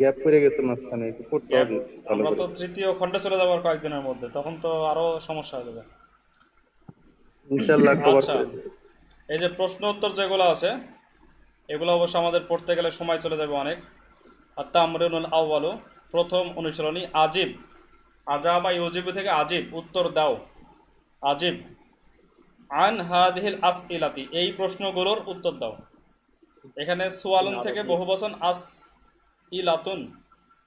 গ্যাপ করে গেছে মাঝখানে একটু পড়তে হবে আমরা তো তৃতীয় খণ্ডে চলে যাবার কয়েকদিনের মধ্যে তখন তো আরও সমস্যা হয়ে যাবে। ইনশাআল্লাহ কভার আচ্ছা এই যে প্রশ্ন উত্তর যেগুলো আছে এগুলো অবশ্য আমাদের পড়তে গেলে সময় চলে যাবে অনেক। আর তামরিনুল আউয়ালু প্রথম অনুশীলনী আজিব। আজা বা ইউজিবু থেকে আজিব উত্তর দাও। আজিব। আন হাদিহিল আস ইলাতি এই প্রশ্নগুলোর উত্তর দাও। এখানে সুয়ালুন থেকে বহু বচন আস ইলাতুন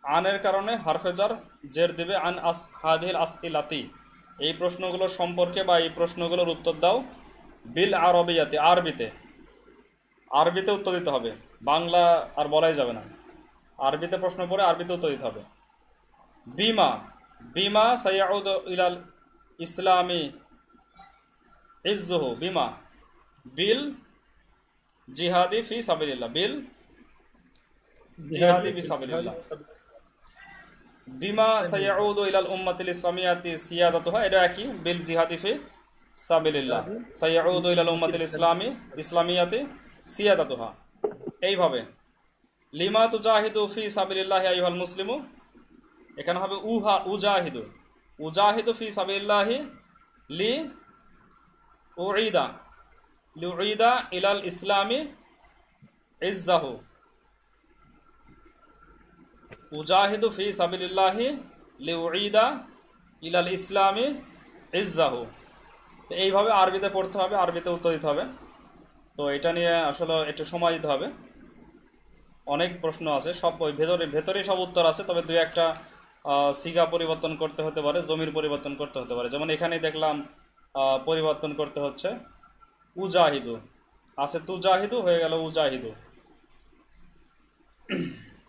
আনের কারণে হারফেজার জের দিবে আন আস হাদিহিল আস ইলাতি এই প্রশ্নগুলো সম্পর্কে বা এই প্রশ্নগুলোর উত্তর দাও। বিল আরবিয়াতে আরবিতে। আরবিতে উত্তর দিতে হবে। বাংলা আর বলাই যাবে না। আরবিতে প্রশ্ন পড়ে আরবিতে উত্তর দিতে হবে। বিমা বিমা সাইয়াউদ ইলাল ইসলামী ইজ্জুহু বিমা? বিল জিহাদি ফি সাবিলিল্লাহ। বিল জিহাদি ফি সাবিলিল্লাহ। বিমা সাইয়াউদু ইলাল উম্মাতিল ইসলামিয়াতি সিয়াদাতুহা, এটা একই বিল জিহাদি ফি সাবিলিল্লাহ। সাইয়াউদু ইলাল উম্মাতিল ইসলামি ইসলামিয়াতি সিয়াদাতুহা। এইভাবে। লিমা তুজাহিদু ফি সাবিলিল্লাহ আইয়ুহাল মুসলিমু, এখানে হবে উহা উজাহিদু। উজাহিদু ফি সাবিলিল্লাহ লি উঈদা লি উঈদা ইলাল ইসলামী ইজ্জাহু। উজাহিদু ফি সাবিলিল্লাহি, লিউঈদা ইলাল ইসলামী ইজ্জাহু। তো এইভাবে আরবিতে পড়তে হবে, আরবিতে উত্তর দিতে হবে। তো এটা নিয়ে আসলে একটু সময় দিতে হবে। অনেক প্রশ্ন আছে, সব ওই ভেতরে, ভেতরেই সব উত্তর আছে, তবে দুই একটা সিগা পরিবর্তন করতে হতে পারে, জমির পরিবর্তন করতে হতে পারে। যেমন এখানেই দেখলাম পরিবর্তন করতে হচ্ছে। উজাহিদু। আছে তুজাহিদু হয়ে গেল উজাহিদু।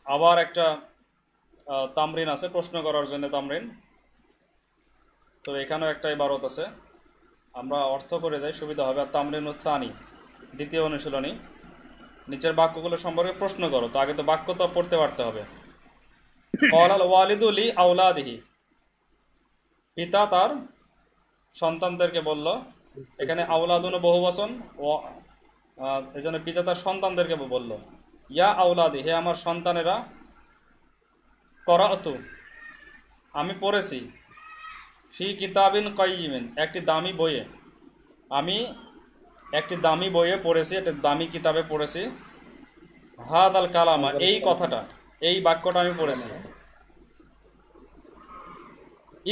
আবার একটা তামরিন আছে প্রশ্ন করার জন্য তামরিন। তো এখানেও একটা ইবারত আছে। আমরা অর্থ করে যাই সুবিধা হবে। আর তামরিন উত্থানি দ্বিতীয় অনুশীলনী। নিচের বাক্যগুলো সম্পর্কে প্রশ্ন করো তো আগে তো বাক্য তো পড়তে পারতে হবে। কলাল ওয়ালিদুলি আউলাদিহি পিতা তার সন্তানদেরকে বলল, এখানে আউলাদুন বহু বচন ও এই জন্য পিতা তার সন্তানদেরকে বলল, ইয়া আউলাদি হে আমার সন্তানেরা, করাতু, আমি পড়েছি, ফি কিতাবিন কয়িমিন একটি দামি বইয়ে। আমি একটি দামি বইয়ে পড়েছি, একটি দামি কিতাবে পড়েছি। হাদ আল কালামা, এই কথাটা, এই বাক্যটা আমি পড়েছি।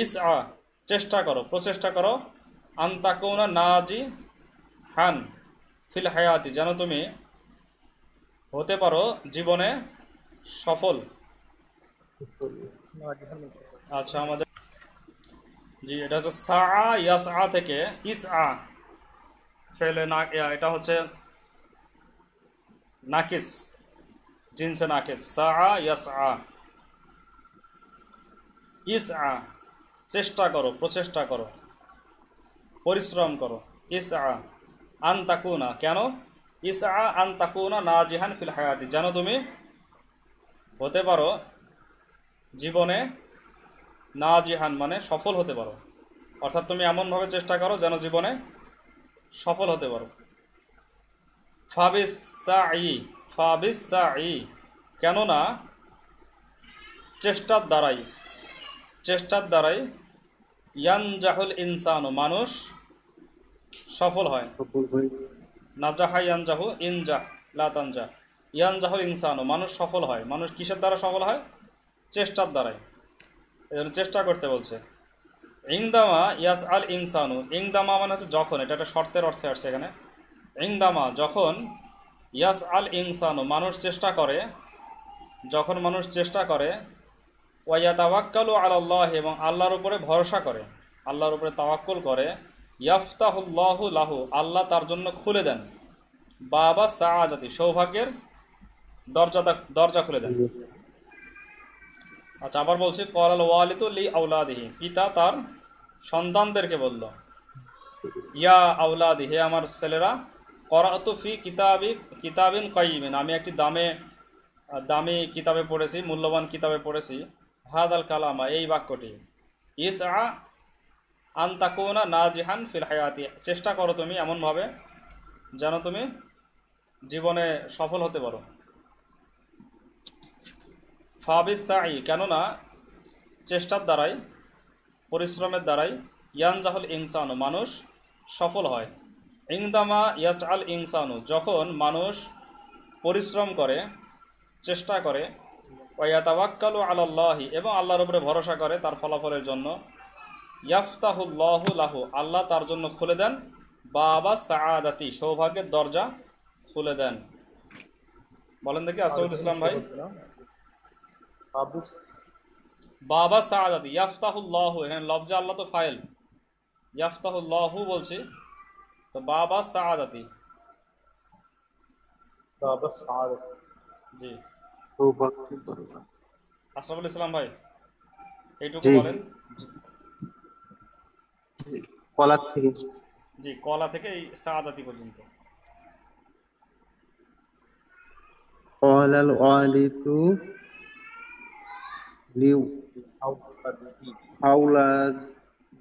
ইস আ চেষ্টা করো, প্রচেষ্টা করো। আন্তাকুনা নাজি হান ফিল হায়াতি, যেন তুমি হতে পারো জীবনে সফল। আচ্ছা আমাদের জি, এটা হচ্ছে সা ইয়াস আ থেকে ইস আ ফেলে না এটা হচ্ছে নাকিস, জিনসে নাকিস। সা ইয়াস আ ইস আ চেষ্টা করো, প্রচেষ্টা করো। পরিশ্রম করো। ইসা আন তাকুনা। কেন? ইসা আন তাকুনা না জিহান ফিল হায়াতি। যেন তুমি? হতে পারো, জীবনে না জিহান মানে সফল হতে পারো। অর্থাৎ তুমি এমনভাবে চেষ্টা করো যেন জীবনে সফল হতে পারো। ফাবিসাই ফাবিসাই কেননা, চেষ্টার দ্বারাই চেষ্টার দ্বারাই ইয়ানজাহুল ইনসানু মানুষ সফল হয়। নাজাহা ইয়ানজাহু ইনজাহ লাতানজাহ ইয়ানজাহুল ইনসানু মানুষ সফল হয়। মানুষ কিসের দ্বারা সফল হয়? চেষ্টার দ্বারাই। এজন্য চেষ্টা করতে বলছে। ইংদামা ইয়াস আল ইনসানু ইংদামা মানে হচ্ছে যখন এটা একটা শর্তের অর্থে আসছে এখানে। ইংদামা যখন ইয়াস আল ইনসানু মানুষ চেষ্টা করে যখন মানুষ চেষ্টা করে ওয়াইয়া তাওয়াক্কালু আল্লাহ এবং আল্লাহর উপরে ভরসা করে, আল্লাহর উপরে তাওয়াক্কুল করে, ইয়াফতাহুল্লাহু লাহু, আল্লাহ তার জন্য খুলে দেন। বাবা সাআদাতি, সৌভাগ্যের দরজা দরজা খুলে দেন। আচ্ছা আবার বলছি করাল ওয়ালিদু লি আউলাদিহি পিতা তার সন্তানদেরকে বলল, ইয়া আউলাদি হে আমার ছেলেরা, করাতু ফি কিতাবি, কিতাবিন কাইমিন আমি একটি দামে, দামি কিতাবে পড়েছি, মূল্যবান কিতাবে পড়েছি। হাদ আল কালামা, এই বাক্যটি। ইস আ আন্তাকুনা নাজিহান ফিল হায়াতি। চেষ্টা করো তুমি এমনভাবে যেন তুমি জীবনে সফল হতে পারো। ফাবিস সাই, কেননা চেষ্টার দ্বারাই, পরিশ্রমের দ্বারাই ইয়ানজাহুল ইনসানু, মানুষ সফল হয়। ইংদামা ইয়াস আল ইনসানু, যখন মানুষ পরিশ্রম করে, চেষ্টা করে আলাল্লাহি এবং আল্লাহর উপরে ভরসা করে তার ফলাফলের জন্য। ইয়াফতাহুল্লাহু লাহু আল্লাহ তার জন্য খুলে দেন। বাবা সাআদাতি সৌভাগ্যের দরজা খুলে দেন। বলেন দেখি আসফুল ইসলাম ভাই। বাবা সাআদাতি ইয়াফতাহুল্লাহু এখানে লফজে আল্লাহ তো ফাইল। ইয়াফতাহুল্লাহু বলছি তো বাবা সাআদাতি। বাবুস আর জি। আশরাফুল ইসলাম ভাই এইটুকু জি। বলেন কলার থেকে জি কলা থেকে এই সাআদাতি পর্যন্ত قال الوالد لأولاد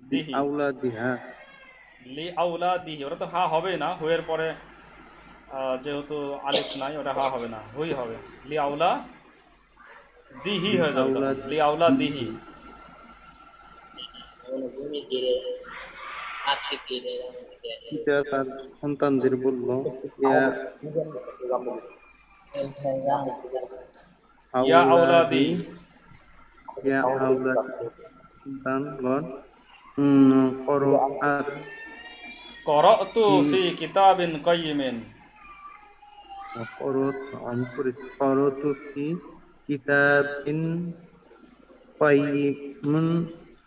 দিহি أولادها লি আউলা দিহি ওটা তো হা হবে না হুয়ের পরে আহ, যেহেতু আলিফ নাই ওটা হা হবে না হুই হবে। লি আউলা দিহি হয়ে যাবে তখন। লি আউলা দিহি। পিতা তার সন্তানদের বলল ইয়া আউলাদি আউলাদি আউলাদ সন্তানগণ করো আর করতু ফি কিতাবিন কাইয়িমিন তো ফি কিতাবিন কাইয়িমিন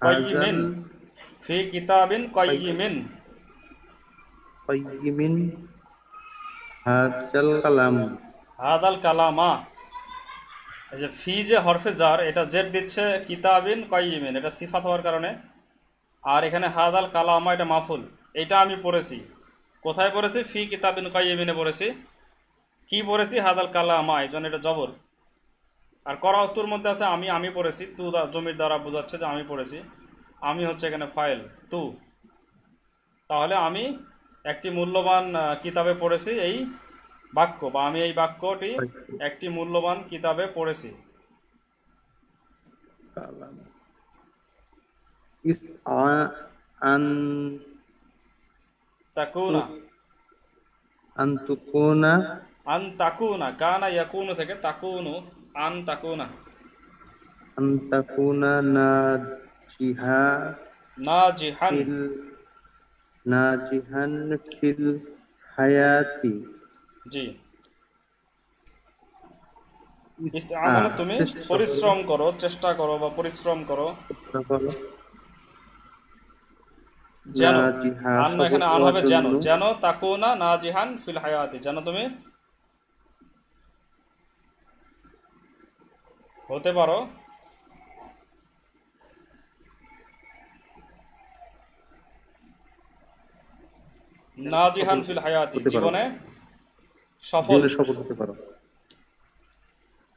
কাইয়িমিন ফি কিতাবিন কাইয়িমিন কাইয়িমিন হাজাল কালাম। কালামা। এই যে ফি যে হরফে জার এটা জেড দিচ্ছে কিতাবিন কাইয়িমিন এটা সিফাত হওয়ার কারণে। আর এখানে হাদাল কালামা এটা মাফুল। এটা আমি পড়েছি। কোথায় পড়েছি? ফি কিতাবিন কাইয়িমিনে পড়েছি। কি পড়েছি? হাদাল কালামা এই জন্য এটা জবর। আর করা উত্তর মধ্যে আছে আমি আমি পড়েছি। তু জমির দ্বারা বোঝাচ্ছে যে আমি পড়েছি। আমি হচ্ছে এখানে ফাইল তু। তাহলে আমি একটি মূল্যবান কিতাবে পড়েছি এই বাক্য বা আমি এই বাক্যটি একটি মূল্যবান কিতাবে পড়েছি। তাকুনা আন তুকুনা কানা ইয়াকুনু থেকে তাকুনু আন তাকুনা। আন তাকুনা নাজিহা নাজিহান। ফিল নাজিহান ফিল হায়াতি। জি। মানে তুমি পরিশ্রম করো চেষ্টা করো বা পরিশ্রম করো। যেন এখানে আন হবে যেন যেন তাকুনা নাজিহান ফিল হায়াতি। যেন তুমি? হতে পারো।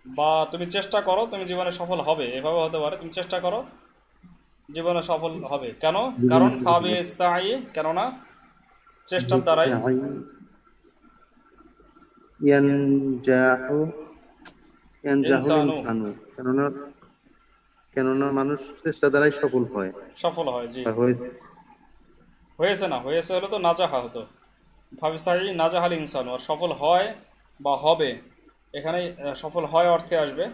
বা তুমি চেষ্টা করো তুমি জীবনে সফল হবে এভাবে হতে পারে। তুমি চেষ্টা করো জীবনে সফল হবে। কেন? কারণ ফাবে সাই কেননা চেষ্টার দ্বারাই কেননা কেননা মানুষ চেষ্টা দ্বারাই সফল হয়। সফল হয় জি। হয়েছে। না হয়েছে হলে তো নাজাহা হতো। ফাবিসাই নাজাহাল ইনসান আর সফল হয় বা হবে এখানে সফল হয় অর্থে আসবে।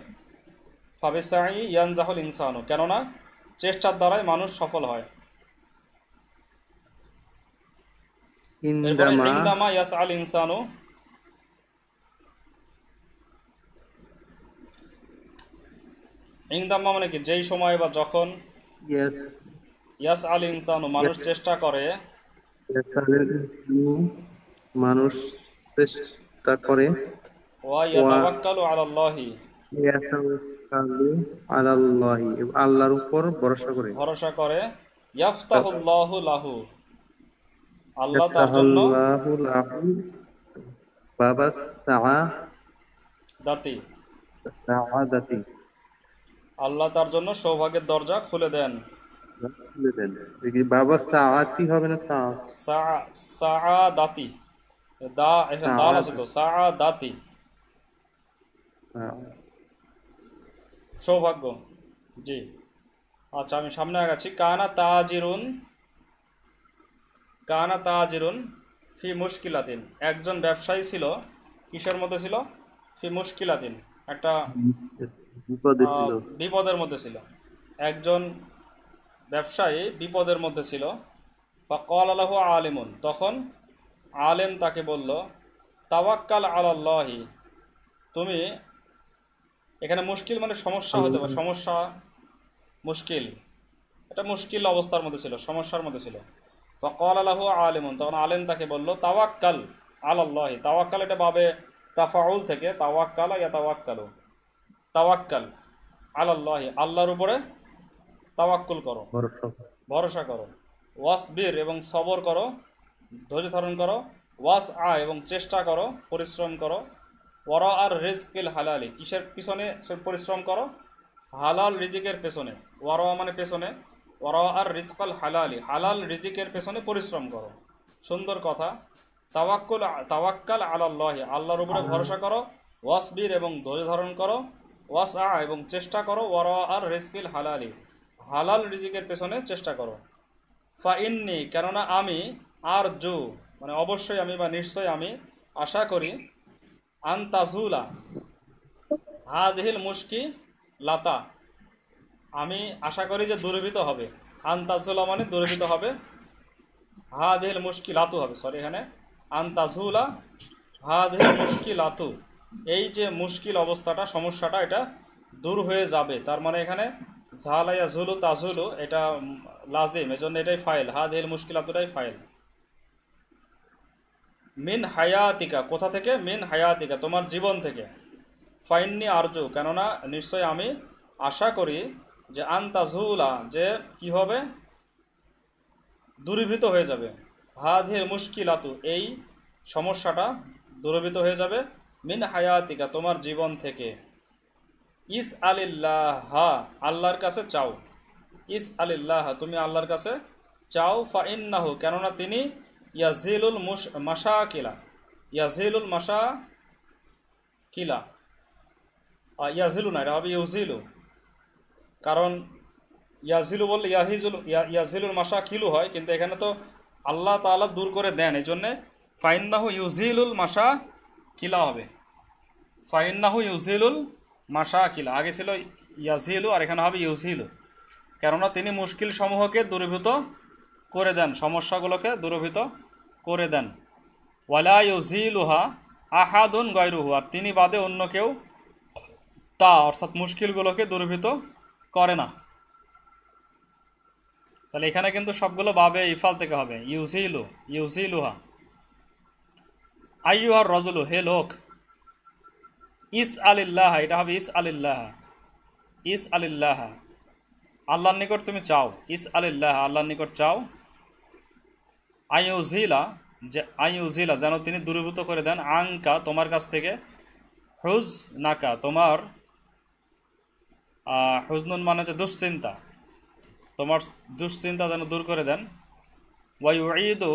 ফাবিসাই ইয়ানজাহুল ইনসানও কেননা চেষ্টার দ্বারাই মানুষ সফল হয়। ইন্দামা। ইয়াস আল ইনসানু ইন্দামা মানে কি? যেই সময় বা যখন ইয়াস আল ইনসানু মানুষ চেষ্টা করে মানুষ চেষ্টা করে। ওয়া ইয়াতাওয়াক্কালু আলাল্লাহি। ইয়াতাওয়াক্কালু আলাল্লাহি। আল্লাহর উপর ভরসা করে। ভরসা করে ইয়াফতাহুল্লাহু লাহু। আল্লাহ তার জন্য ইয়াফতাহুল্লাহু লাহু বাবা সাআ দাতি। সাআদাতি। আল্লাহ তার জন্য সৌভাগ্যের দরজা খুলে দেন। খুলে দেন। বাবা সাআতি হবে না সা- সাআদাতি। দা এখানে দাল আছে তো সাআদাতি। সৌভাগ্য। জি। আচ্ছা আমি সামনে আগাচ্ছি। কানা তাজিরুন কানা তাজিরুন ফি মুশকিলাতিন। একজন ব্যবসায়ী ছিল কিসের মধ্যে ছিল? ফি মুশকিলাতিন। একটা বিপদের মধ্যে ছিল। একজন ব্যবসায়ী বিপদের মধ্যে ছিল। ফকল আলাহ আলিমুন। তখন আলেম তাকে বলল তাওয়াক্কাল আলাল্লাহি তুমি এখানে মুশকিল মানে সমস্যা হতে পারে সমস্যা মুশকিল। এটা মুশকিল অবস্থার মধ্যে ছিল সমস্যার মধ্যে ছিল। ফকল আলাহ আলিমুন। তখন আলেম তাকে বলল তাওয়াক্কাল আলাল্লাহি তাওয়াক্কাল এটা বাবে তাফাউল থেকে তাওয়াক্কাল ইয়া তাওয়াক্কালু। তাওয়াক্কাল আল্লাহ আল্লাহর উপরে তাওয়াক্কুল করো। ভরসা করো। ওয়াসবির এবং সবর করো ধৈর্য ধারণ করো। ওয়াস আ এবং চেষ্টা করো পরিশ্রম করো। ওর আর রিজকিল হালালি কিসের পিছনে পরিশ্রম করো? হালাল রিজিকের পেছনে। ওয়ার মানে পেছনে। ওর আর রিজকাল হালালি হালাল রিজিকের পেছনে পরিশ্রম করো। সুন্দর কথা। তাওয়াক্কুল তাওয়াক্কাল আলাল্লাহি। আল্লাহর উপরে ভরসা করো ওয়াসবির এবং ধৈর্য ধারণ করো ওয়াস আ এবং চেষ্টা করো ওয়ার আর রিজকিল হালালি। হালাল রিজিকের পেছনে চেষ্টা করো। ফা ইন্নি কেননা আমি আর জু মানে অবশ্যই আমি বা নিশ্চয়ই আমি আশা করি আন্তাজুলা হাদহিল মুশকি লাতা। আমি আশা করি যে দুর্বৃত হবে। আন্তাজুলা মানে দুর্বৃত হবে। হাদহিল মুশকি লাতু হবে সরি এখানে। আন্তাজুলা হাদহিল মুশকিল আতু এই যে মুশকিল অবস্থাটা, সমস্যাটা, এটা দূর হয়ে যাবে। তার মানে এখানে ঝালাইয়া ঝুলু তাজুলু এটা লাজিম, এজন্য এটাই ফাইল। হাদ হেল মুশকিল আতুটাই ফাইল। মিন হায়াতিকা, কোথা থেকে? মিন হায়াতিকা, তোমার জীবন থেকে। ফাইননি আরজু, কেননা নিশ্চয় আমি আশা করি যে আন্তাজুলা যে কি হবে? দূরীভূত হয়ে যাবে। হাধির মুশকিলাতু, এই সমস্যাটা দূরীভূত হয়ে যাবে। মিন হায়াতিকা, তোমার জীবন থেকে। ইস আলিল্লাহ, আল্লাহর কাছে চাও। ইস আলিল্লাহ, তুমি আল্লাহর কাছে চাও ফা ইন্নাহু কেননা তিনি ইয়াজিলুল মুশ মাসা কিলা ইয়াজিলুল মাসা কিলা ইয়াজিলু না, এটা হবে ইউজিলু। কারণ ইয়াজিলু বললে ইয়াহিজুল, ইয়া- ইয়াজিলুল মাসা কিলু হয়, কিন্তু এখানে তো আল্লাহ তাআলা দূর করে দেন এই জন্যে ফাইন্নাহু ইউজিলুল মাসা কিলা হবে। ফাইন্নাহু ইউজিলুল মাসা কিলা আগে ছিল ইয়াজিলু আর এখানে হবে ইউজিলু কেননা তিনি মুশকিল সমূহকে দূরীভূত করে দেন, সমস্যাগুলোকে দূরীভূত করে দেন। ওয়ালা ইউজিলুহা আহাদুন গয়রুহু, আর তিনি বাদে অন্য কেউ তা, অর্থাৎ মুশকিলগুলোকে দূরীভূত করে না। তাহলে এখানে কিন্তু সবগুলো বাবে ইফাল থেকে হবে। ইউজিলু ইউজিলুহা আইয়ুহার রজুলু, হে লোক ইস আলিল্লাহ এটা হবে ইস আলিল্লাহ ইস আলিল্লাহ আল্লাহর নিকট তুমি চাও ইস আলিল্লাহ আল্লাহর নিকট চাও। আইউজিলা যে আইউজিলা যেন তিনি দূরীভূত করে দেন আংকা তোমার কাছ থেকে। হুজ নাকা তোমার হুজনুন মানে যে দুশ্চিন্তা। তোমার দুশ্চিন্তা যেন দূর করে দেন। ওয়াইউঈদু,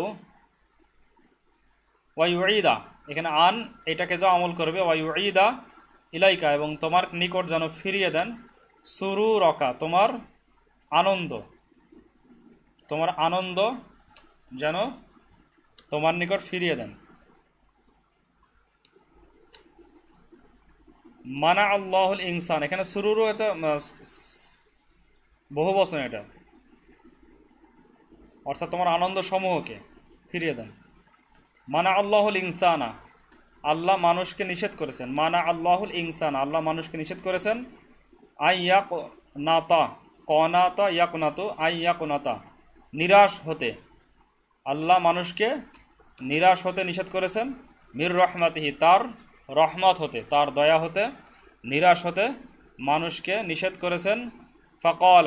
ওয়াইউঈদা, এখানে আন, এটাকে যা আমল করবে, ওয়াইউঈদা ইলাইকা, এবং তোমার নিকট যেন ফিরিয়ে দেন সুরু রকা তোমার আনন্দ। তোমার আনন্দ যেন তোমার নিকট ফিরিয়ে দেন। মানা আল্লাহুল ইনসান, এখানে সুরুরও এটা বহু বচন এটা। অর্থাৎ তোমার আনন্দ সমূহকে ফিরিয়ে দেন। মানা আল্লাহুল ইনসানা, আল্লাহ মানুষকে নিষেধ করেছেন। মানা আল্লাহুল ইনসান, আল্লাহ মানুষকে নিষেধ করেছেন। আই ইয়াক নাতা, কনাতা ইয়াক নাতু আই ইয়াক নাতা নিরাশ হতে। আল্লাহ মানুষকে নিরাশ হতে নিষেধ করেছেন। মির রহমাতিহি, তার রহমত হতে, তার দয়া হতে। নিরাশ হতে মানুষকে নিষেধ করেছেন। ফকল,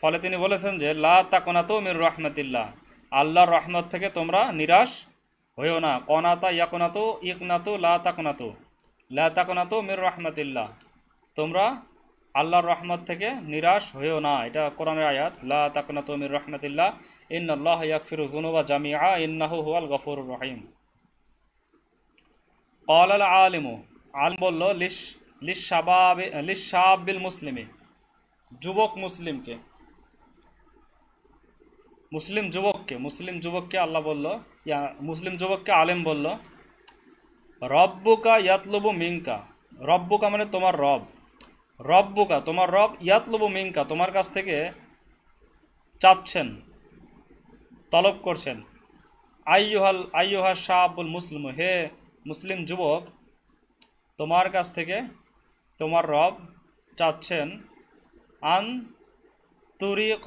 ফলে তিনি বলেছেন যে, লা তাকনাতো মির রহমতিল্লা আল্লাহর রহমত থেকে তোমরা নিরাশ হইও না। কনাতা ইয়াকনাতো ইকনাতো লা তাকনাতো। লা তাকনাতো মির রহমতিল্লা তোমরা আল্লাহর রহমত থেকে নিরাশ হইও না। এটা কোরআনের আয়াত। লা তাকোনাতো মির রহমতিল্লা ইন্নাল্লাহ আল্লাহ ইয়াকফিরু জুনুবা জামিআ। ইন্নাহু হুয়াল গফুর রহিম। কল আল আলিমু। আলম বলল লিস লিস শাবাবে লিস শাবিল মুসলিমী। যুবক মুসলিমকে। মুসলিম যুবককে মুসলিম যুবককে আল্লাহ বলল, ইয়া, মুসলিম যুবককে আলেম বলল, রব্বুকা ইয়াতলবু মিঙ্কা রব্বুকা মানে তোমার রব। রব্বুকা, তোমার রব ইয়াতলবু মিঙ্কা তোমার কাছ থেকে চাচ্ছেন, তলব করছেন। আইয়ুহাল, আইয়ুহা শাহুল মুসলিম, হে মুসলিম যুবক, তোমার কাছ থেকে তোমার রব চাচ্ছেন আন তুরিক,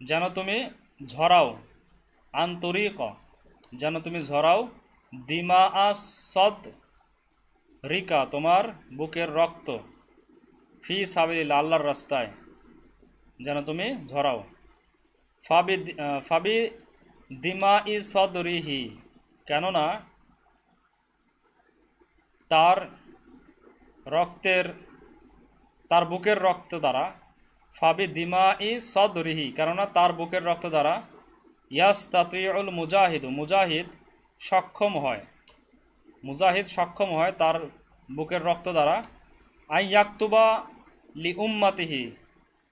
যেন তুমি ঝরাও। আন তুরিক, যেন তুমি ঝরাও। দিমা সদ রিকা, তোমার বুকের রক্ত। ফি সাবিল আল্লাহর রাস্তায়, যেন তুমি ঝরাও। ফাবি ফাবি দিমা ই সদরিহি কেননা তার রক্তের তার বুকের রক্ত দ্বারা, ফাবি দিমা ই সদরিহি, কেননা তার বুকের রক্ত দ্বারা, ইয়াস তাতুল মুজাহিদ মুজাহিদ সক্ষম হয়। মুজাহিদ সক্ষম হয় তার বুকের রক্ত দ্বারা। আই ইয়াকতুবা লি উম্মাতিহি,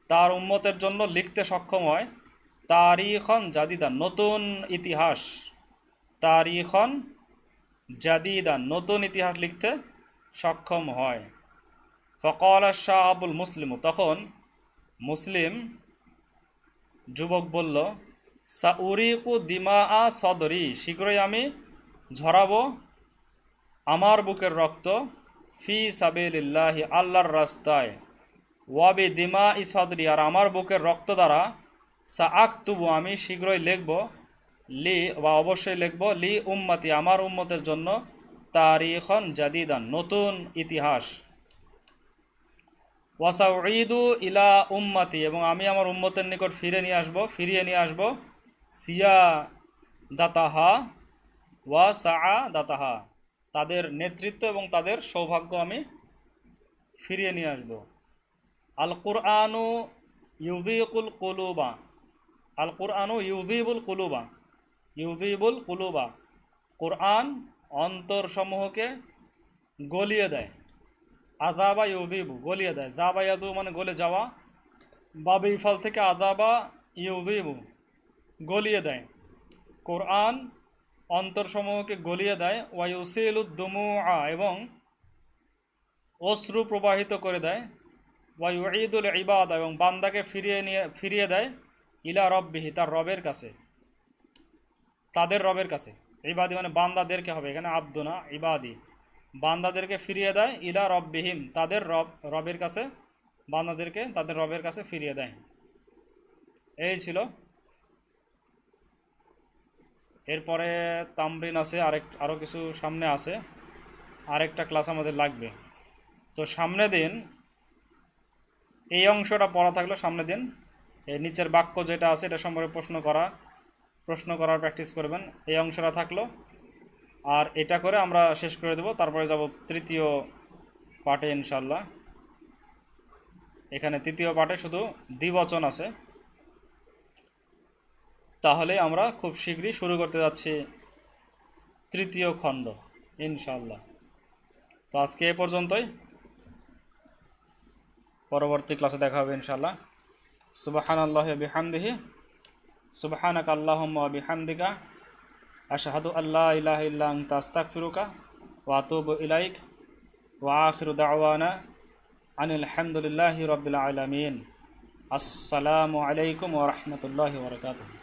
তার উম্মতের জন্য লিখতে সক্ষম হয়, তারিখন জাদিদা নতুন ইতিহাস। তারিখন জাদিদা নতুন ইতিহাস লিখতে সক্ষম হয়। ফকল শাহ আবুল মুসলিম। তখন মুসলিম যুবক বলল, সাউরিকু দিমা আ সদরি, শীঘ্রই আমি ঝরাবো আমার বুকের রক্ত ফি সাবিল্লাহি আল্লাহর রাস্তায়। ওয়াবি দিমা ই সদরি, আর আমার বুকের রক্ত দ্বারা সা আক্তুবু আমি শীঘ্রই লিখব লি, বা অবশ্যই লিখব লি উম্মতি, আমার উম্মতের জন্য তারিখন জাদিদান, নতুন ইতিহাস। ওয়াসাউঈদু ইলা উম্মতি, এবং আমি আমার উম্মতের নিকট ফিরে নিয়ে আসব, ফিরিয়ে নিয়ে আসব সিয়া দাতাহা ওয়া সা দাতাহা তাদের নেতৃত্ব এবং তাদের সৌভাগ্য আমি ফিরিয়ে নিয়ে আসব। আল কুরআনু ইউজিকুল কুলুবা। আল কুরআনু ইউজিবুল কুলুবা। ইউজিবুল কুলুবা। কোরআন অন্তরসমূহকে গলিয়ে দেয়। আজাবা ইউজিবু গলিয়ে দেয় জাবা ইয়াদু মানে গলে যাওয়া। বাবে ইফাল থেকে আজাবা ইউজিবু গলিয়ে দেয় কোরআন অন্তরসমূহকে গলিয়ে দেয় ওয়াইউসিলুদ্দুমু আ এবং অশ্রু প্রবাহিত করে দেয়। ওয়াইউঈদুল ইবাদ এবং বান্দাকে ফিরিয়ে নিয়ে, ফিরিয়ে দেয় ইলা রব্বিহি, তার রবের কাছে। তাদের রবের কাছে। ইবাদি মানে বান্দাদেরকে হবে। এখানে আব্দুনা, ইবাদি। বান্দাদেরকে ফিরিয়ে দেয়, ইলা রব্বিহিম, তাদের রব, রবের কাছে, বান্দাদেরকে তাদের রবের কাছে ফিরিয়ে দেয়। এই ছিল। এরপরে তামরিন আছে, আরেক আরও কিছু সামনে আছে, আরেকটা ক্লাস আমাদের লাগবে। তো সামনে দিন, এই অংশটা পড়া থাকল সামনে দিন, এই নিচের বাক্য যেটা আছে, এটা সম্পর্কে প্রশ্ন করা, প্রশ্ন করার প্র্যাকটিস করবেন, এই অংশটা থাকল। আর এটা করে আমরা শেষ করে দেব। তারপরে যাব তৃতীয় পার্টে ইনশাল্লাহ এখানে তৃতীয় পার্টে শুধু দ্বিবচন আছে। তাহলে আমরা খুব শীঘ্রই শুরু করতে যাচ্ছি তৃতীয় খণ্ড ইনশাল্লাহ তো আজকে এ পর্যন্তই। পরবর্তী ক্লাসে দেখা হবে ইনশাল্লাহ সুবাহান আল্লাহ বিহামদিহি। সুবাহানাক আল্লাহুম্মা বিহামদিকা। আশহাদু আল্লা ইলাহা ইল্লা আনতা আস্তাগফিরুকা ওয়া আতুবু ইলাইক ওয়া আখিরু দাওয়ানা আনিল হামদুলিল্লাহি রাব্বিল আলামিন আসসালামু আলাইকুম ওয়া রাহমাতুল্লাহি ওয়া বারাকাতুহু